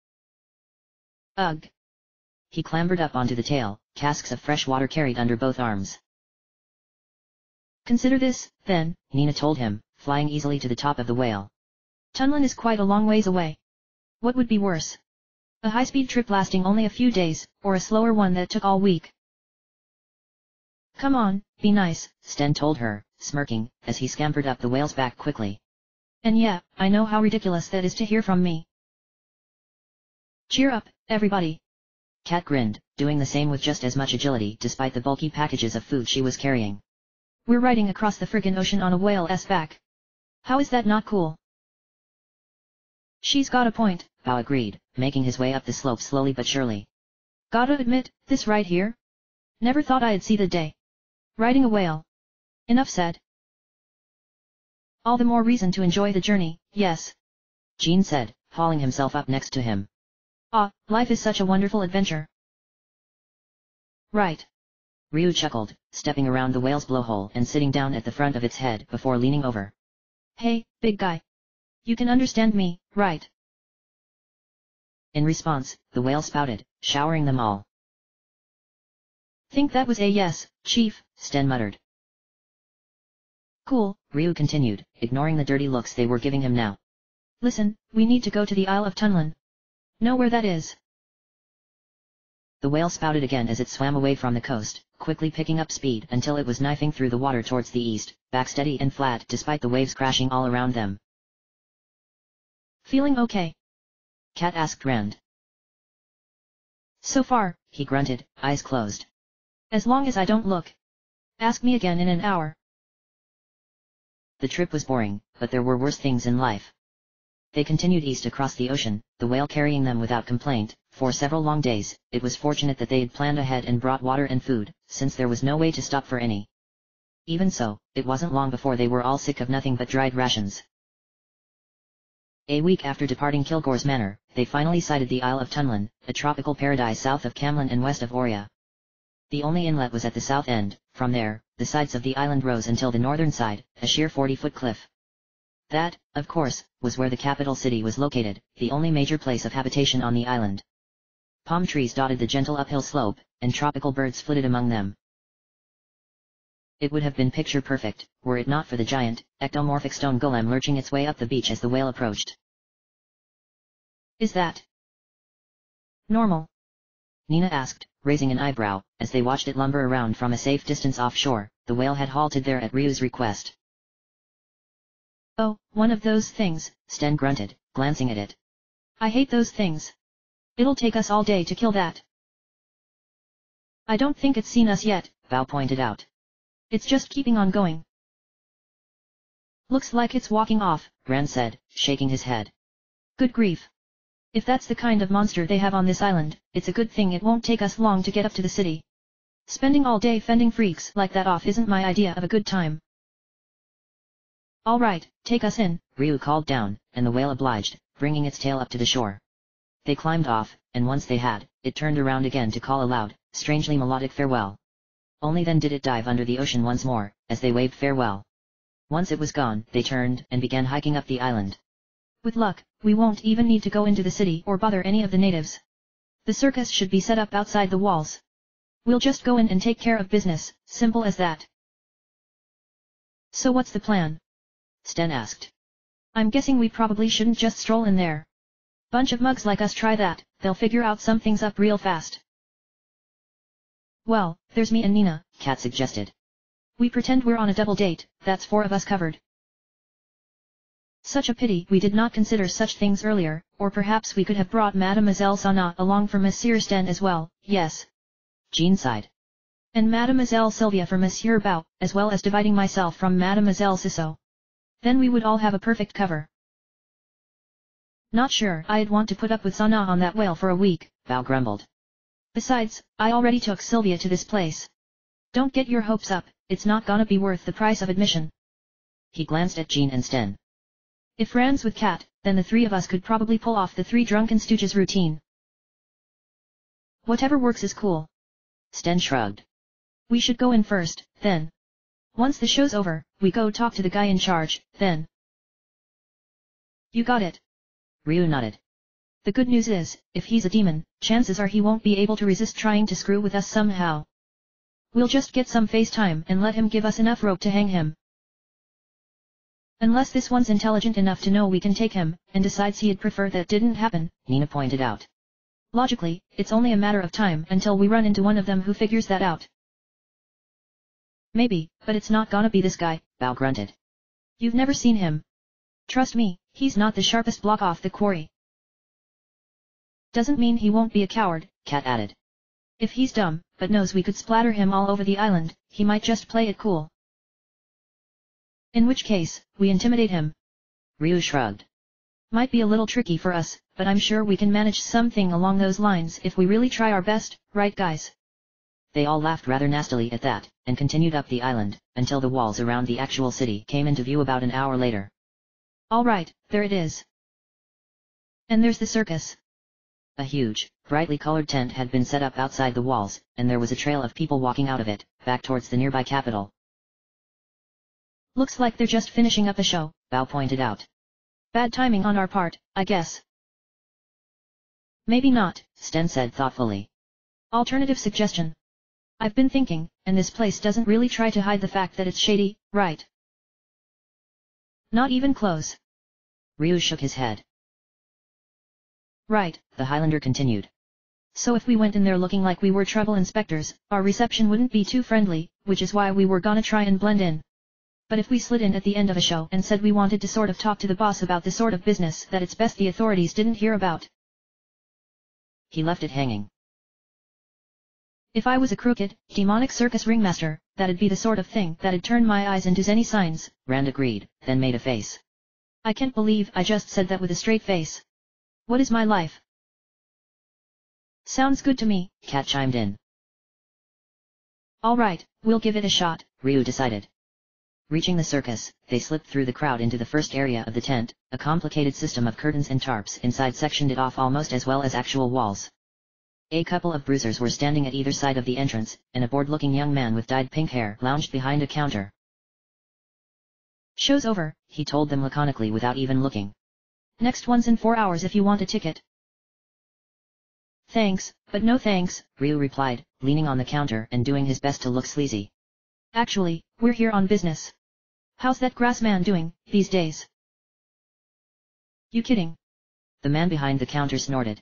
Ugh. He clambered up onto the tail, casks of fresh water carried under both arms. Consider this, then, Nina told him, flying easily to the top of the whale. Tunlin is quite a long ways away. What would be worse? A high-speed trip lasting only a few days, or a slower one that took all week. Come on, be nice, Sten told her, smirking, as he scampered up the whale's back quickly. And yeah, I know how ridiculous that is to hear from me. Cheer up, everybody. Kat grinned, doing the same with just as much agility despite the bulky packages of food she was carrying. We're riding across the friggin' ocean on a whale's back. How is that not cool? She's got a point, Bao agreed, making his way up the slope slowly but surely. Gotta admit, this right here? Never thought I'd see the day. Riding a whale. Enough said. All the more reason to enjoy the journey, yes. Jean said, hauling himself up next to him. Ah, life is such a wonderful adventure. Right. Ryu chuckled, stepping around the whale's blowhole and sitting down at the front of its head before leaning over. Hey, big guy. You can understand me, right? In response, the whale spouted, showering them all. Think that was a yes, Chief, Sten muttered. Cool, Ryu continued, ignoring the dirty looks they were giving him now. Listen, we need to go to the Isle of Tunlin. Know where that is? The whale spouted again as it swam away from the coast, quickly picking up speed until it was knifing through the water towards the east, back steady and flat despite the waves crashing all around them. Feeling okay? Kat asked Rand. So far, he grunted, eyes closed. As long as I don't look. Ask me again in an hour. The trip was boring, but there were worse things in life. They continued east across the ocean, the whale carrying them without complaint, for several long days, it was fortunate that they had planned ahead and brought water and food, since there was no way to stop for any. Even so, it wasn't long before they were all sick of nothing but dried rations. A week after departing Kilgore's Manor, they finally sighted the Isle of Tunlin, a tropical paradise south of Camlin and west of Oria. The only inlet was at the south end, from there, the sides of the island rose until the northern side, a sheer 40-foot cliff. That, of course, was where the capital city was located, the only major place of habitation on the island. Palm trees dotted the gentle uphill slope, and tropical birds flitted among them. It would have been picture perfect, were it not for the giant, ectomorphic stone golem lurching its way up the beach as the whale approached. Is that normal? Nina asked, raising an eyebrow, as they watched it lumber around from a safe distance offshore, the whale had halted there at Ryu's request. Oh, one of those things, Sten grunted, glancing at it. I hate those things. It'll take us all day to kill that. I don't think it's seen us yet, Bao pointed out. It's just keeping on going. Looks like it's walking off, Rand said, shaking his head. Good grief. If that's the kind of monster they have on this island, it's a good thing it won't take us long to get up to the city. Spending all day fending freaks like that off isn't my idea of a good time. Alright, take us in, Ryu called down, and the whale obliged, bringing its tail up to the shore. They climbed off, and once they had, it turned around again to call a loud, strangely melodic farewell. Only then did it dive under the ocean once more, as they waved farewell. Once it was gone, they turned and began hiking up the island. With luck, we won't even need to go into the city or bother any of the natives. The circus should be set up outside the walls. We'll just go in and take care of business, simple as that. So what's the plan? Sten asked. I'm guessing we probably shouldn't just stroll in there. Bunch of mugs like us try that, they'll figure out some things up real fast. Well, there's me and Nina, Kat suggested. We pretend we're on a double date, that's four of us covered. Such a pity we did not consider such things earlier, or perhaps we could have brought Mademoiselle Sana along for Monsieur Sten as well, yes. Jean sighed. And Mademoiselle Sylvia for Monsieur Bao, as well as dividing myself from Mademoiselle Sisso. Then we would all have a perfect cover. Not sure I'd want to put up with Sana on that whale for a week, Bao grumbled. Besides, I already took Sylvia to this place. Don't get your hopes up, it's not gonna be worth the price of admission. He glanced at Jean and Sten. If Rand's with Kat, then the three of us could probably pull off the three drunken stooges routine. Whatever works is cool. Sten shrugged. We should go in first, then. Once the show's over, we go talk to the guy in charge, then. You got it. Ryu nodded. The good news is, if he's a demon, chances are he won't be able to resist trying to screw with us somehow. We'll just get some face time and let him give us enough rope to hang him. Unless this one's intelligent enough to know we can take him, and decides he'd prefer that didn't happen, Nina pointed out. Logically, it's only a matter of time until we run into one of them who figures that out. Maybe, but it's not gonna be this guy, Bao grunted. You've never seen him. Trust me, he's not the sharpest block off the quarry. Doesn't mean he won't be a coward, Kat added. If he's dumb, but knows we could splatter him all over the island, he might just play it cool. In which case, we intimidate him. Ryu shrugged. Might be a little tricky for us, but I'm sure we can manage something along those lines if we really try our best, right guys? They all laughed rather nastily at that, and continued up the island, until the walls around the actual city came into view about an hour later. Alright, there it is. And there's the circus. A huge, brightly colored tent had been set up outside the walls, and there was a trail of people walking out of it, back towards the nearby capital. Looks like they're just finishing up a show, Bao pointed out. Bad timing on our part, I guess. Maybe not, Sten said thoughtfully. Alternative suggestion. I've been thinking, and this place doesn't really try to hide the fact that it's shady, right? Not even close. Ryu shook his head. Right, the Highlander continued. So if we went in there looking like we were trouble inspectors, our reception wouldn't be too friendly, which is why we were gonna try and blend in. But if we slid in at the end of a show and said we wanted to sort of talk to the boss about the sort of business that it's best the authorities didn't hear about. He left it hanging. If I was a crooked, demonic circus ringmaster, that'd be the sort of thing that'd turn my eyes into zenny signs, Rand agreed, then made a face. I can't believe I just said that with a straight face. What is my life? Sounds good to me, Kat chimed in. Alright, we'll give it a shot, Ryu decided. Reaching the circus, they slipped through the crowd into the first area of the tent, a complicated system of curtains and tarps inside sectioned it off almost as well as actual walls. A couple of bruisers were standing at either side of the entrance, and a bored-looking young man with dyed pink hair lounged behind a counter. Show's over, he told them laconically without even looking. Next one's in four hours if you want a ticket. Thanks, but no thanks, Ryu replied, leaning on the counter and doing his best to look sleazy. Actually, we're here on business. How's that grass man doing, these days? You kidding? The man behind the counter snorted.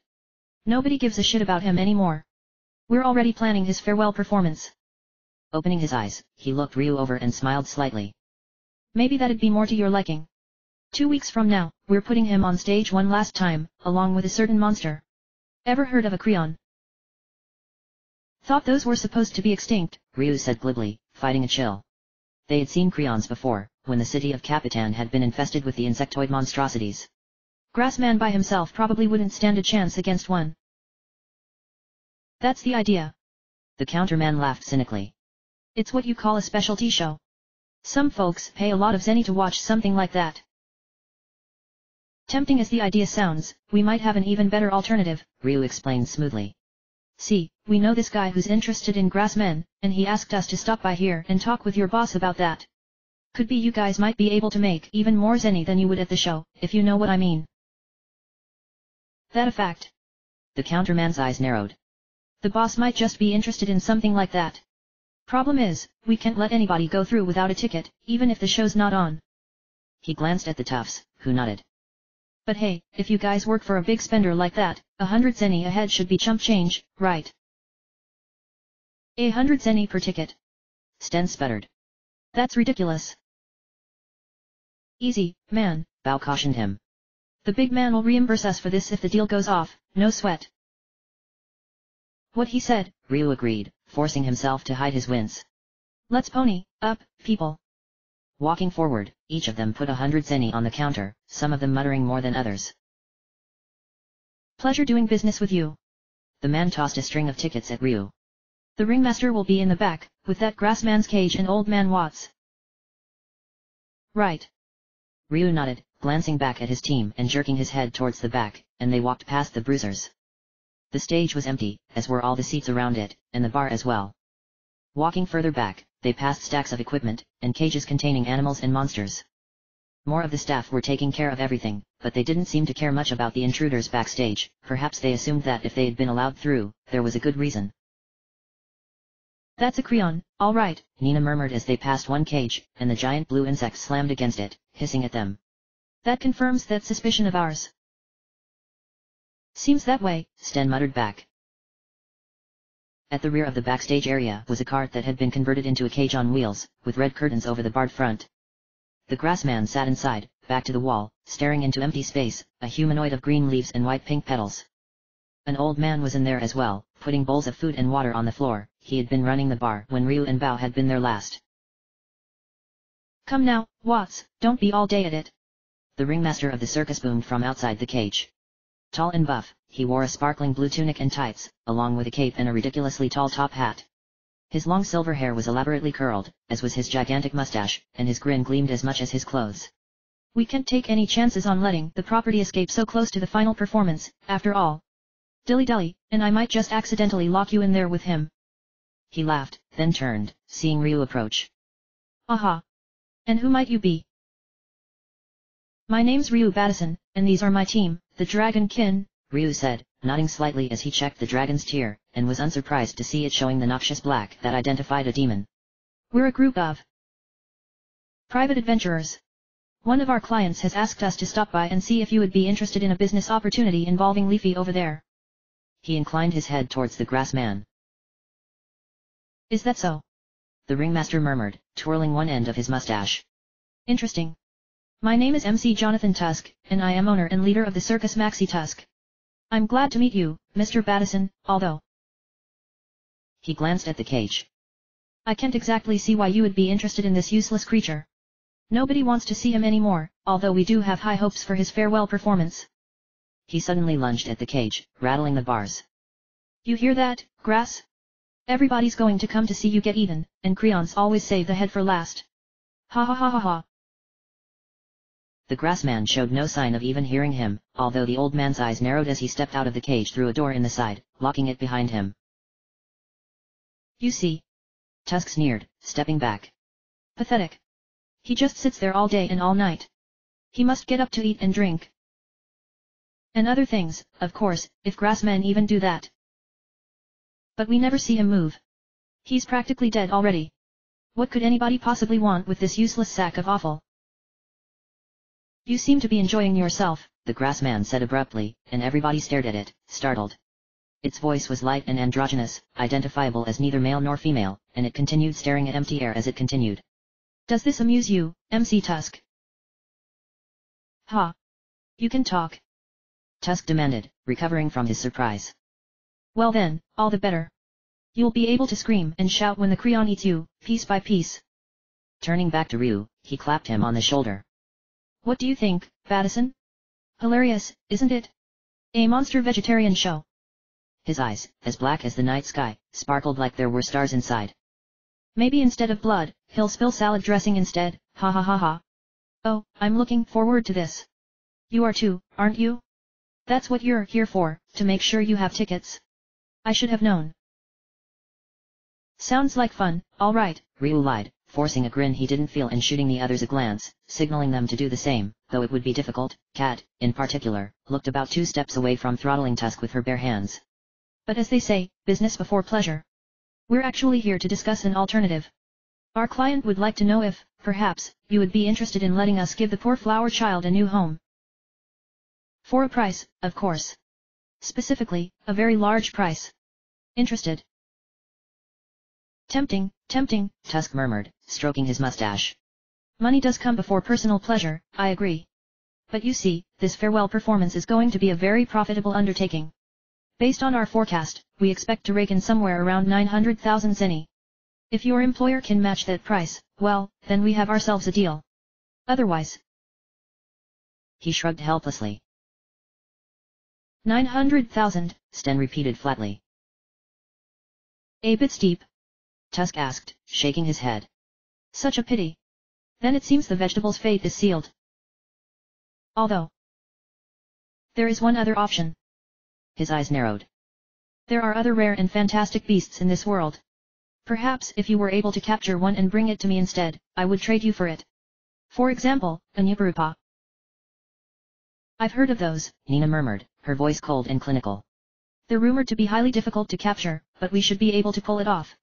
Nobody gives a shit about him anymore. We're already planning his farewell performance. Opening his eyes, he looked Ryu over and smiled slightly. Maybe that'd be more to your liking. Two weeks from now, we're putting him on stage one last time, along with a certain monster. Ever heard of a creon? Thought those were supposed to be extinct, Ryu said glibly, fighting a chill. They had seen creons before, when the city of Capitan had been infested with the insectoid monstrosities. Grassman by himself probably wouldn't stand a chance against one. That's the idea. The counterman laughed cynically. It's what you call a specialty show. Some folks pay a lot of zenny to watch something like that. Tempting as the idea sounds, we might have an even better alternative, Ryu explained smoothly. See, we know this guy who's interested in grassmen, and he asked us to stop by here and talk with your boss about that. Could be you guys might be able to make even more zenny than you would at the show, if you know what I mean. That a fact. The counterman's eyes narrowed. The boss might just be interested in something like that. Problem is, we can't let anybody go through without a ticket, even if the show's not on. He glanced at the toughs, who nodded. But hey, if you guys work for a big spender like that, a hundred zenny ahead should be chump change, right? A hundred zenny per ticket. Sten sputtered. That's ridiculous. Easy, man, Bao cautioned him. The big man will reimburse us for this if the deal goes off, no sweat. What he said, Ryu agreed, forcing himself to hide his wince. Let's pony, up, people. Walking forward, each of them put a hundred zenny on the counter, some of them muttering more than others. Pleasure doing business with you. The man tossed a string of tickets at Ryu. The ringmaster will be in the back, with that grassman's cage and old man Watts. Right. Ryu nodded, glancing back at his team and jerking his head towards the back, and they walked past the bruisers. The stage was empty, as were all the seats around it, and the bar as well. Walking further back, they passed stacks of equipment, and cages containing animals and monsters. More of the staff were taking care of everything, but they didn't seem to care much about the intruders backstage, perhaps they assumed that if they had been allowed through, there was a good reason. That's a creon, all right, Nina murmured as they passed one cage, and the giant blue insect slammed against it, hissing at them. That confirms that suspicion of ours. Seems that way, Sten muttered back. At the rear of the backstage area was a cart that had been converted into a cage on wheels, with red curtains over the barred front. The grassman sat inside, back to the wall, staring into empty space, a humanoid of green leaves and white pink petals. An old man was in there as well, putting bowls of food and water on the floor, he had been running the bar when Ryu and Bao had been there last. Come now, Watts, don't be all day at it. The ringmaster of the circus boomed from outside the cage. Tall and buff, he wore a sparkling blue tunic and tights, along with a cape and a ridiculously tall top hat. His long silver hair was elaborately curled, as was his gigantic mustache, and his grin gleamed as much as his clothes. We can't take any chances on letting the property escape so close to the final performance, after all. Dilly-dally, and I might just accidentally lock you in there with him. He laughed, then turned, seeing Ryu approach. Aha! And who might you be? My name's Ryu Bateson, and these are my team, the Dragon Kin, Ryu said, nodding slightly as he checked the dragon's tear, and was unsurprised to see it showing the noxious black that identified a demon. We're a group of private adventurers. One of our clients has asked us to stop by and see if you would be interested in a business opportunity involving Leafy over there. He inclined his head towards the grass man. Is that so? The ringmaster murmured, twirling one end of his mustache. Interesting. My name is MC Jonathan Tusk, and I am owner and leader of the Circus Maxi Tusk. I'm glad to meet you, Mr. Bateson, although... He glanced at the cage. I can't exactly see why you would be interested in this useless creature. Nobody wants to see him anymore, although we do have high hopes for his farewell performance. He suddenly lunged at the cage, rattling the bars. You hear that, Grass? Everybody's going to come to see you get even, and Creons always save the head for last. Ha ha ha ha ha. The grassman showed no sign of even hearing him, although the old man's eyes narrowed as he stepped out of the cage through a door in the side, locking it behind him. You see. Tusk sneered, stepping back. Pathetic. He just sits there all day and all night. He must get up to eat and drink. And other things, of course, if grassmen even do that. But we never see him move. He's practically dead already. What could anybody possibly want with this useless sack of offal? You seem to be enjoying yourself, the grassman said abruptly, and everybody stared at it, startled. Its voice was light and androgynous, identifiable as neither male nor female, and it continued staring at empty air as it continued. Does this amuse you, MC Tusk? Ha! You can talk. Tusk demanded, recovering from his surprise. Well then, all the better. You'll be able to scream and shout when the Creon eats you, piece by piece. Turning back to Ryu, he clapped him on the shoulder. What do you think, Bateson? Hilarious, isn't it? A monster vegetarian show. His eyes, as black as the night sky, sparkled like there were stars inside. Maybe instead of blood, he'll spill salad dressing instead, ha ha ha ha. Oh, I'm looking forward to this. You are too, aren't you? That's what you're here for, to make sure you have tickets. I should have known. Sounds like fun, alright, Ryu lied, forcing a grin he didn't feel and shooting the others a glance, signaling them to do the same, though it would be difficult, Kat, in particular, looked about two steps away from throttling Tusk with her bare hands. But as they say, business before pleasure. We're actually here to discuss an alternative. Our client would like to know if, perhaps, you would be interested in letting us give the poor flower child a new home. For a price, of course. Specifically, a very large price. Interested? Tempting, tempting, Tusk murmured, stroking his mustache. Money does come before personal pleasure, I agree. But you see, this farewell performance is going to be a very profitable undertaking. Based on our forecast, we expect to rake in somewhere around 900,000 zenny. If your employer can match that price, well, then we have ourselves a deal. Otherwise... He shrugged helplessly. 900,000, Sten repeated flatly. A bit steep, Tusk asked, shaking his head. Such a pity. Then it seems the vegetable's fate is sealed. Although, there is one other option. His eyes narrowed. There are other rare and fantastic beasts in this world. Perhaps if you were able to capture one and bring it to me instead, I would trade you for it. For example, a Nyuparupa. I've heard of those, Nina murmured, her voice cold and clinical. They're rumored to be highly difficult to capture, but we should be able to pull it off.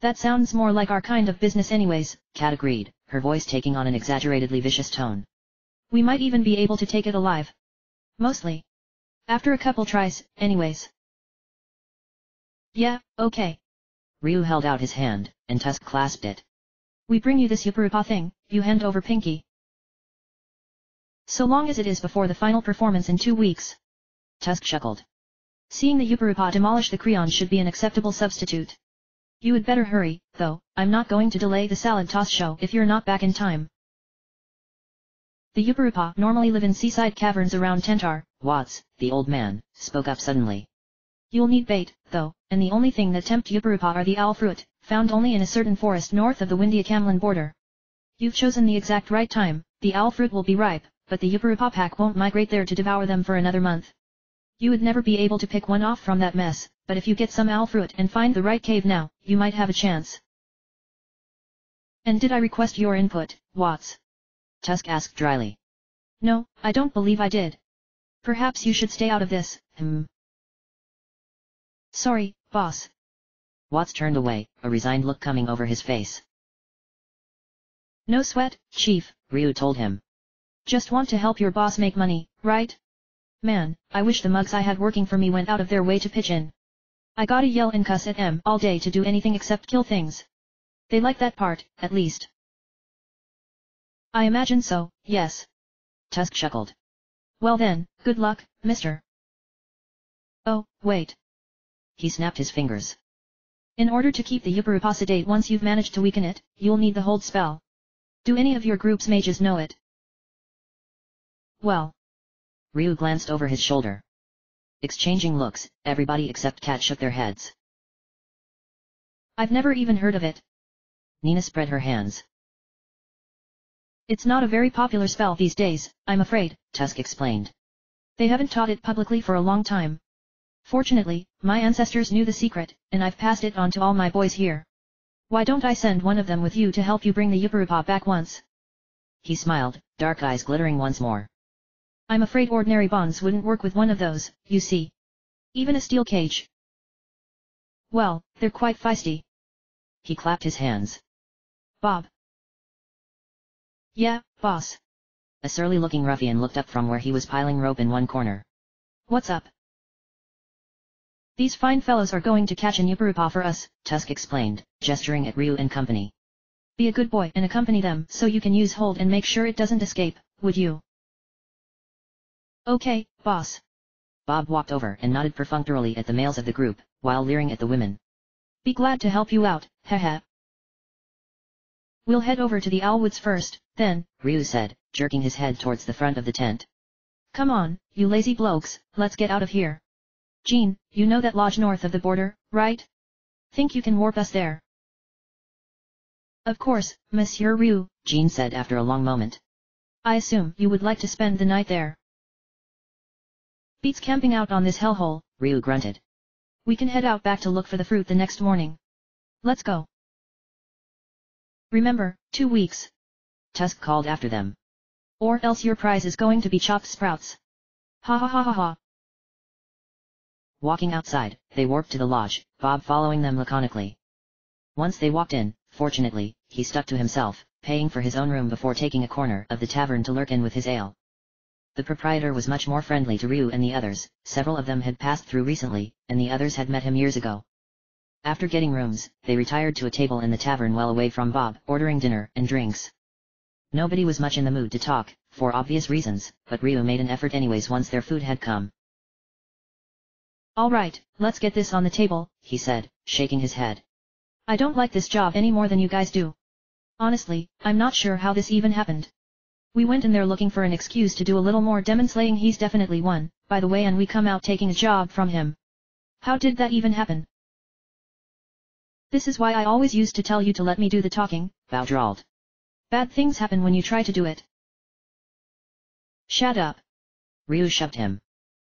That sounds more like our kind of business anyways, Kat agreed, her voice taking on an exaggeratedly vicious tone. We might even be able to take it alive. Mostly. After a couple tries, anyways. Yeah, okay. Ryu held out his hand, and Tusk clasped it. We bring you this Yuparupa thing, you hand over Pinky. So long as it is before the final performance in two weeks. Tusk chuckled. Seeing the Yuparupa demolish the Creon should be an acceptable substitute. You would better hurry, though, I'm not going to delay the salad toss show if you're not back in time. The Yuparupa normally live in seaside caverns around Tentar. Watts, the old man, spoke up suddenly. You'll need bait, though, and the only thing that tempt Yuparupa are the owl fruit, found only in a certain forest north of the Windia Camlon border. You've chosen the exact right time, the owl fruit will be ripe, but the Yuparupa pack won't migrate there to devour them for another month. You would never be able to pick one off from that mess, but if you get some owl fruit and find the right cave now, you might have a chance. And did I request your input, Watts? Tusk asked dryly. No, I don't believe I did. Perhaps you should stay out of this, hmm. Sorry, boss. Watts turned away, a resigned look coming over his face. No sweat, chief, Ryu told him. Just want to help your boss make money, right? Man, I wish the mugs I had working for me went out of their way to pitch in. I gotta yell and cuss at M all day to do anything except kill things. They like that part, at least. I imagine so, yes. Tusk chuckled. Well then, good luck, mister. Oh, wait. He snapped his fingers. In order to keep the Yuparupasidate once you've managed to weaken it, you'll need the hold spell. Do any of your group's mages know it? Well. Ryu glanced over his shoulder. Exchanging looks, everybody except Kat shook their heads. I've never even heard of it. Nina spread her hands. It's not a very popular spell these days, I'm afraid, Tusk explained. They haven't taught it publicly for a long time. Fortunately, my ancestors knew the secret, and I've passed it on to all my boys here. Why don't I send one of them with you to help you bring the Yuparupa back once? He smiled, dark eyes glittering once more. I'm afraid ordinary bonds wouldn't work with one of those, you see. Even a steel cage. Well, they're quite feisty. He clapped his hands. Bob. Yeah, boss. A surly-looking ruffian looked up from where he was piling rope in one corner. What's up? These fine fellows are going to catch an Yuparupa for us, Tusk explained, gesturing at Ryu and company. Be a good boy and accompany them so you can use hold and make sure it doesn't escape, would you? Okay, boss. Bob walked over and nodded perfunctorily at the males of the group, while leering at the women. Be glad to help you out, haha. We'll head over to the Owlwoods first, then, Ryu said, jerking his head towards the front of the tent. Come on, you lazy blokes, let's get out of here. Jean, you know that lodge north of the border, right? Think you can warp us there? Of course, Monsieur Ryu, Jean said after a long moment. I assume you would like to spend the night there. Beats camping out on this hellhole, Ryu grunted. We can head out back to look for the fruit the next morning. Let's go. Remember, two weeks. Tusk called after them. Or else your prize is going to be chopped sprouts. Ha ha ha ha ha. Walking outside, they warped to the lodge, Bob following them laconically. Once they walked in, fortunately, he stuck to himself, paying for his own room before taking a corner of the tavern to lurk in with his ale. The proprietor was much more friendly to Ryu and the others, several of them had passed through recently, and the others had met him years ago. After getting rooms, they retired to a table in the tavern well away from Bob, ordering dinner and drinks. Nobody was much in the mood to talk, for obvious reasons, but Ryu made an effort anyways once their food had come. Alright, let's get this on the table, he said, shaking his head. I don't like this job any more than you guys do. Honestly, I'm not sure how this even happened. We went in there looking for an excuse to do a little more demonstrating he's definitely one, by the way and we come out taking a job from him. How did that even happen? This is why I always used to tell you to let me do the talking, Bao drawled. Bad things happen when you try to do it. Shut up. Ryu shoved him.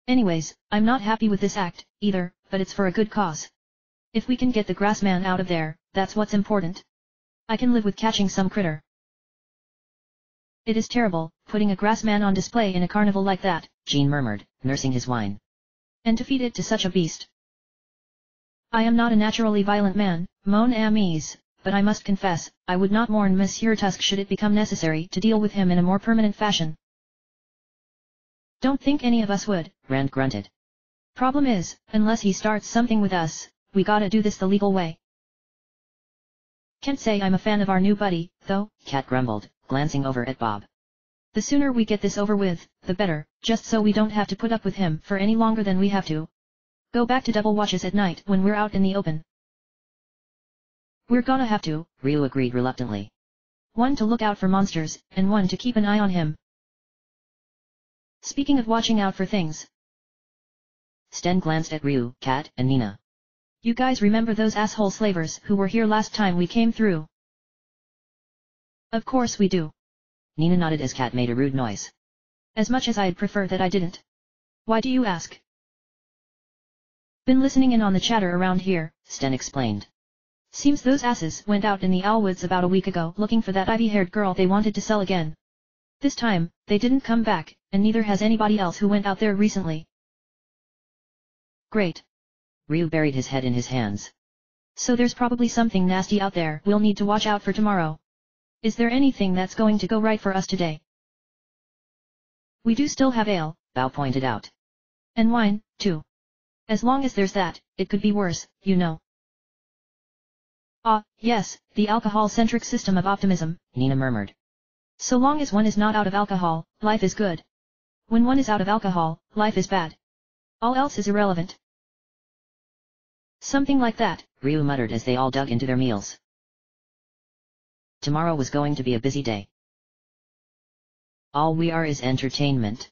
Anyways, I'm not happy with this act, either, but it's for a good cause. If we can get the grassman out of there, that's what's important. I can live with catching some critter. It is terrible, putting a grassman on display in a carnival like that, Jean murmured, nursing his wine. And to feed it to such a beast. I am not a naturally violent man, mon amis, but I must confess, I would not mourn Monsieur Tusk should it become necessary to deal with him in a more permanent fashion. Don't think any of us would, Rand grunted. Problem is, unless he starts something with us, we gotta do this the legal way. Can't say I'm a fan of our new buddy, though, Kat grumbled, glancing over at Bob. The sooner we get this over with, the better, just so we don't have to put up with him for any longer than we have to. Go back to double watches at night when we're out in the open. We're gonna have to, Ryu agreed reluctantly. One to look out for monsters, and one to keep an eye on him. Speaking of watching out for things. Sten glanced at Ryu, Kat, and Nina. You guys remember those asshole slavers who were here last time we came through? Of course we do. Nina nodded as Kat made a rude noise. As much as I'd prefer that I didn't. Why do you ask? Been listening in on the chatter around here, Sten explained. Seems those asses went out in the Owlwoods about a week ago looking for that ivy-haired girl they wanted to sell again. This time, they didn't come back, and neither has anybody else who went out there recently. Great. Ryu buried his head in his hands. So there's probably something nasty out there we'll need to watch out for tomorrow. Is there anything that's going to go right for us today? We do still have ale, Bao pointed out. And wine, too. As long as there's that, it could be worse, you know. Ah, yes, the alcohol-centric system of optimism, Nina murmured. So long as one is not out of alcohol, life is good. When one is out of alcohol, life is bad. All else is irrelevant. Something like that, Ryu muttered as they all dug into their meals. Tomorrow was going to be a busy day. All we are is entertainment.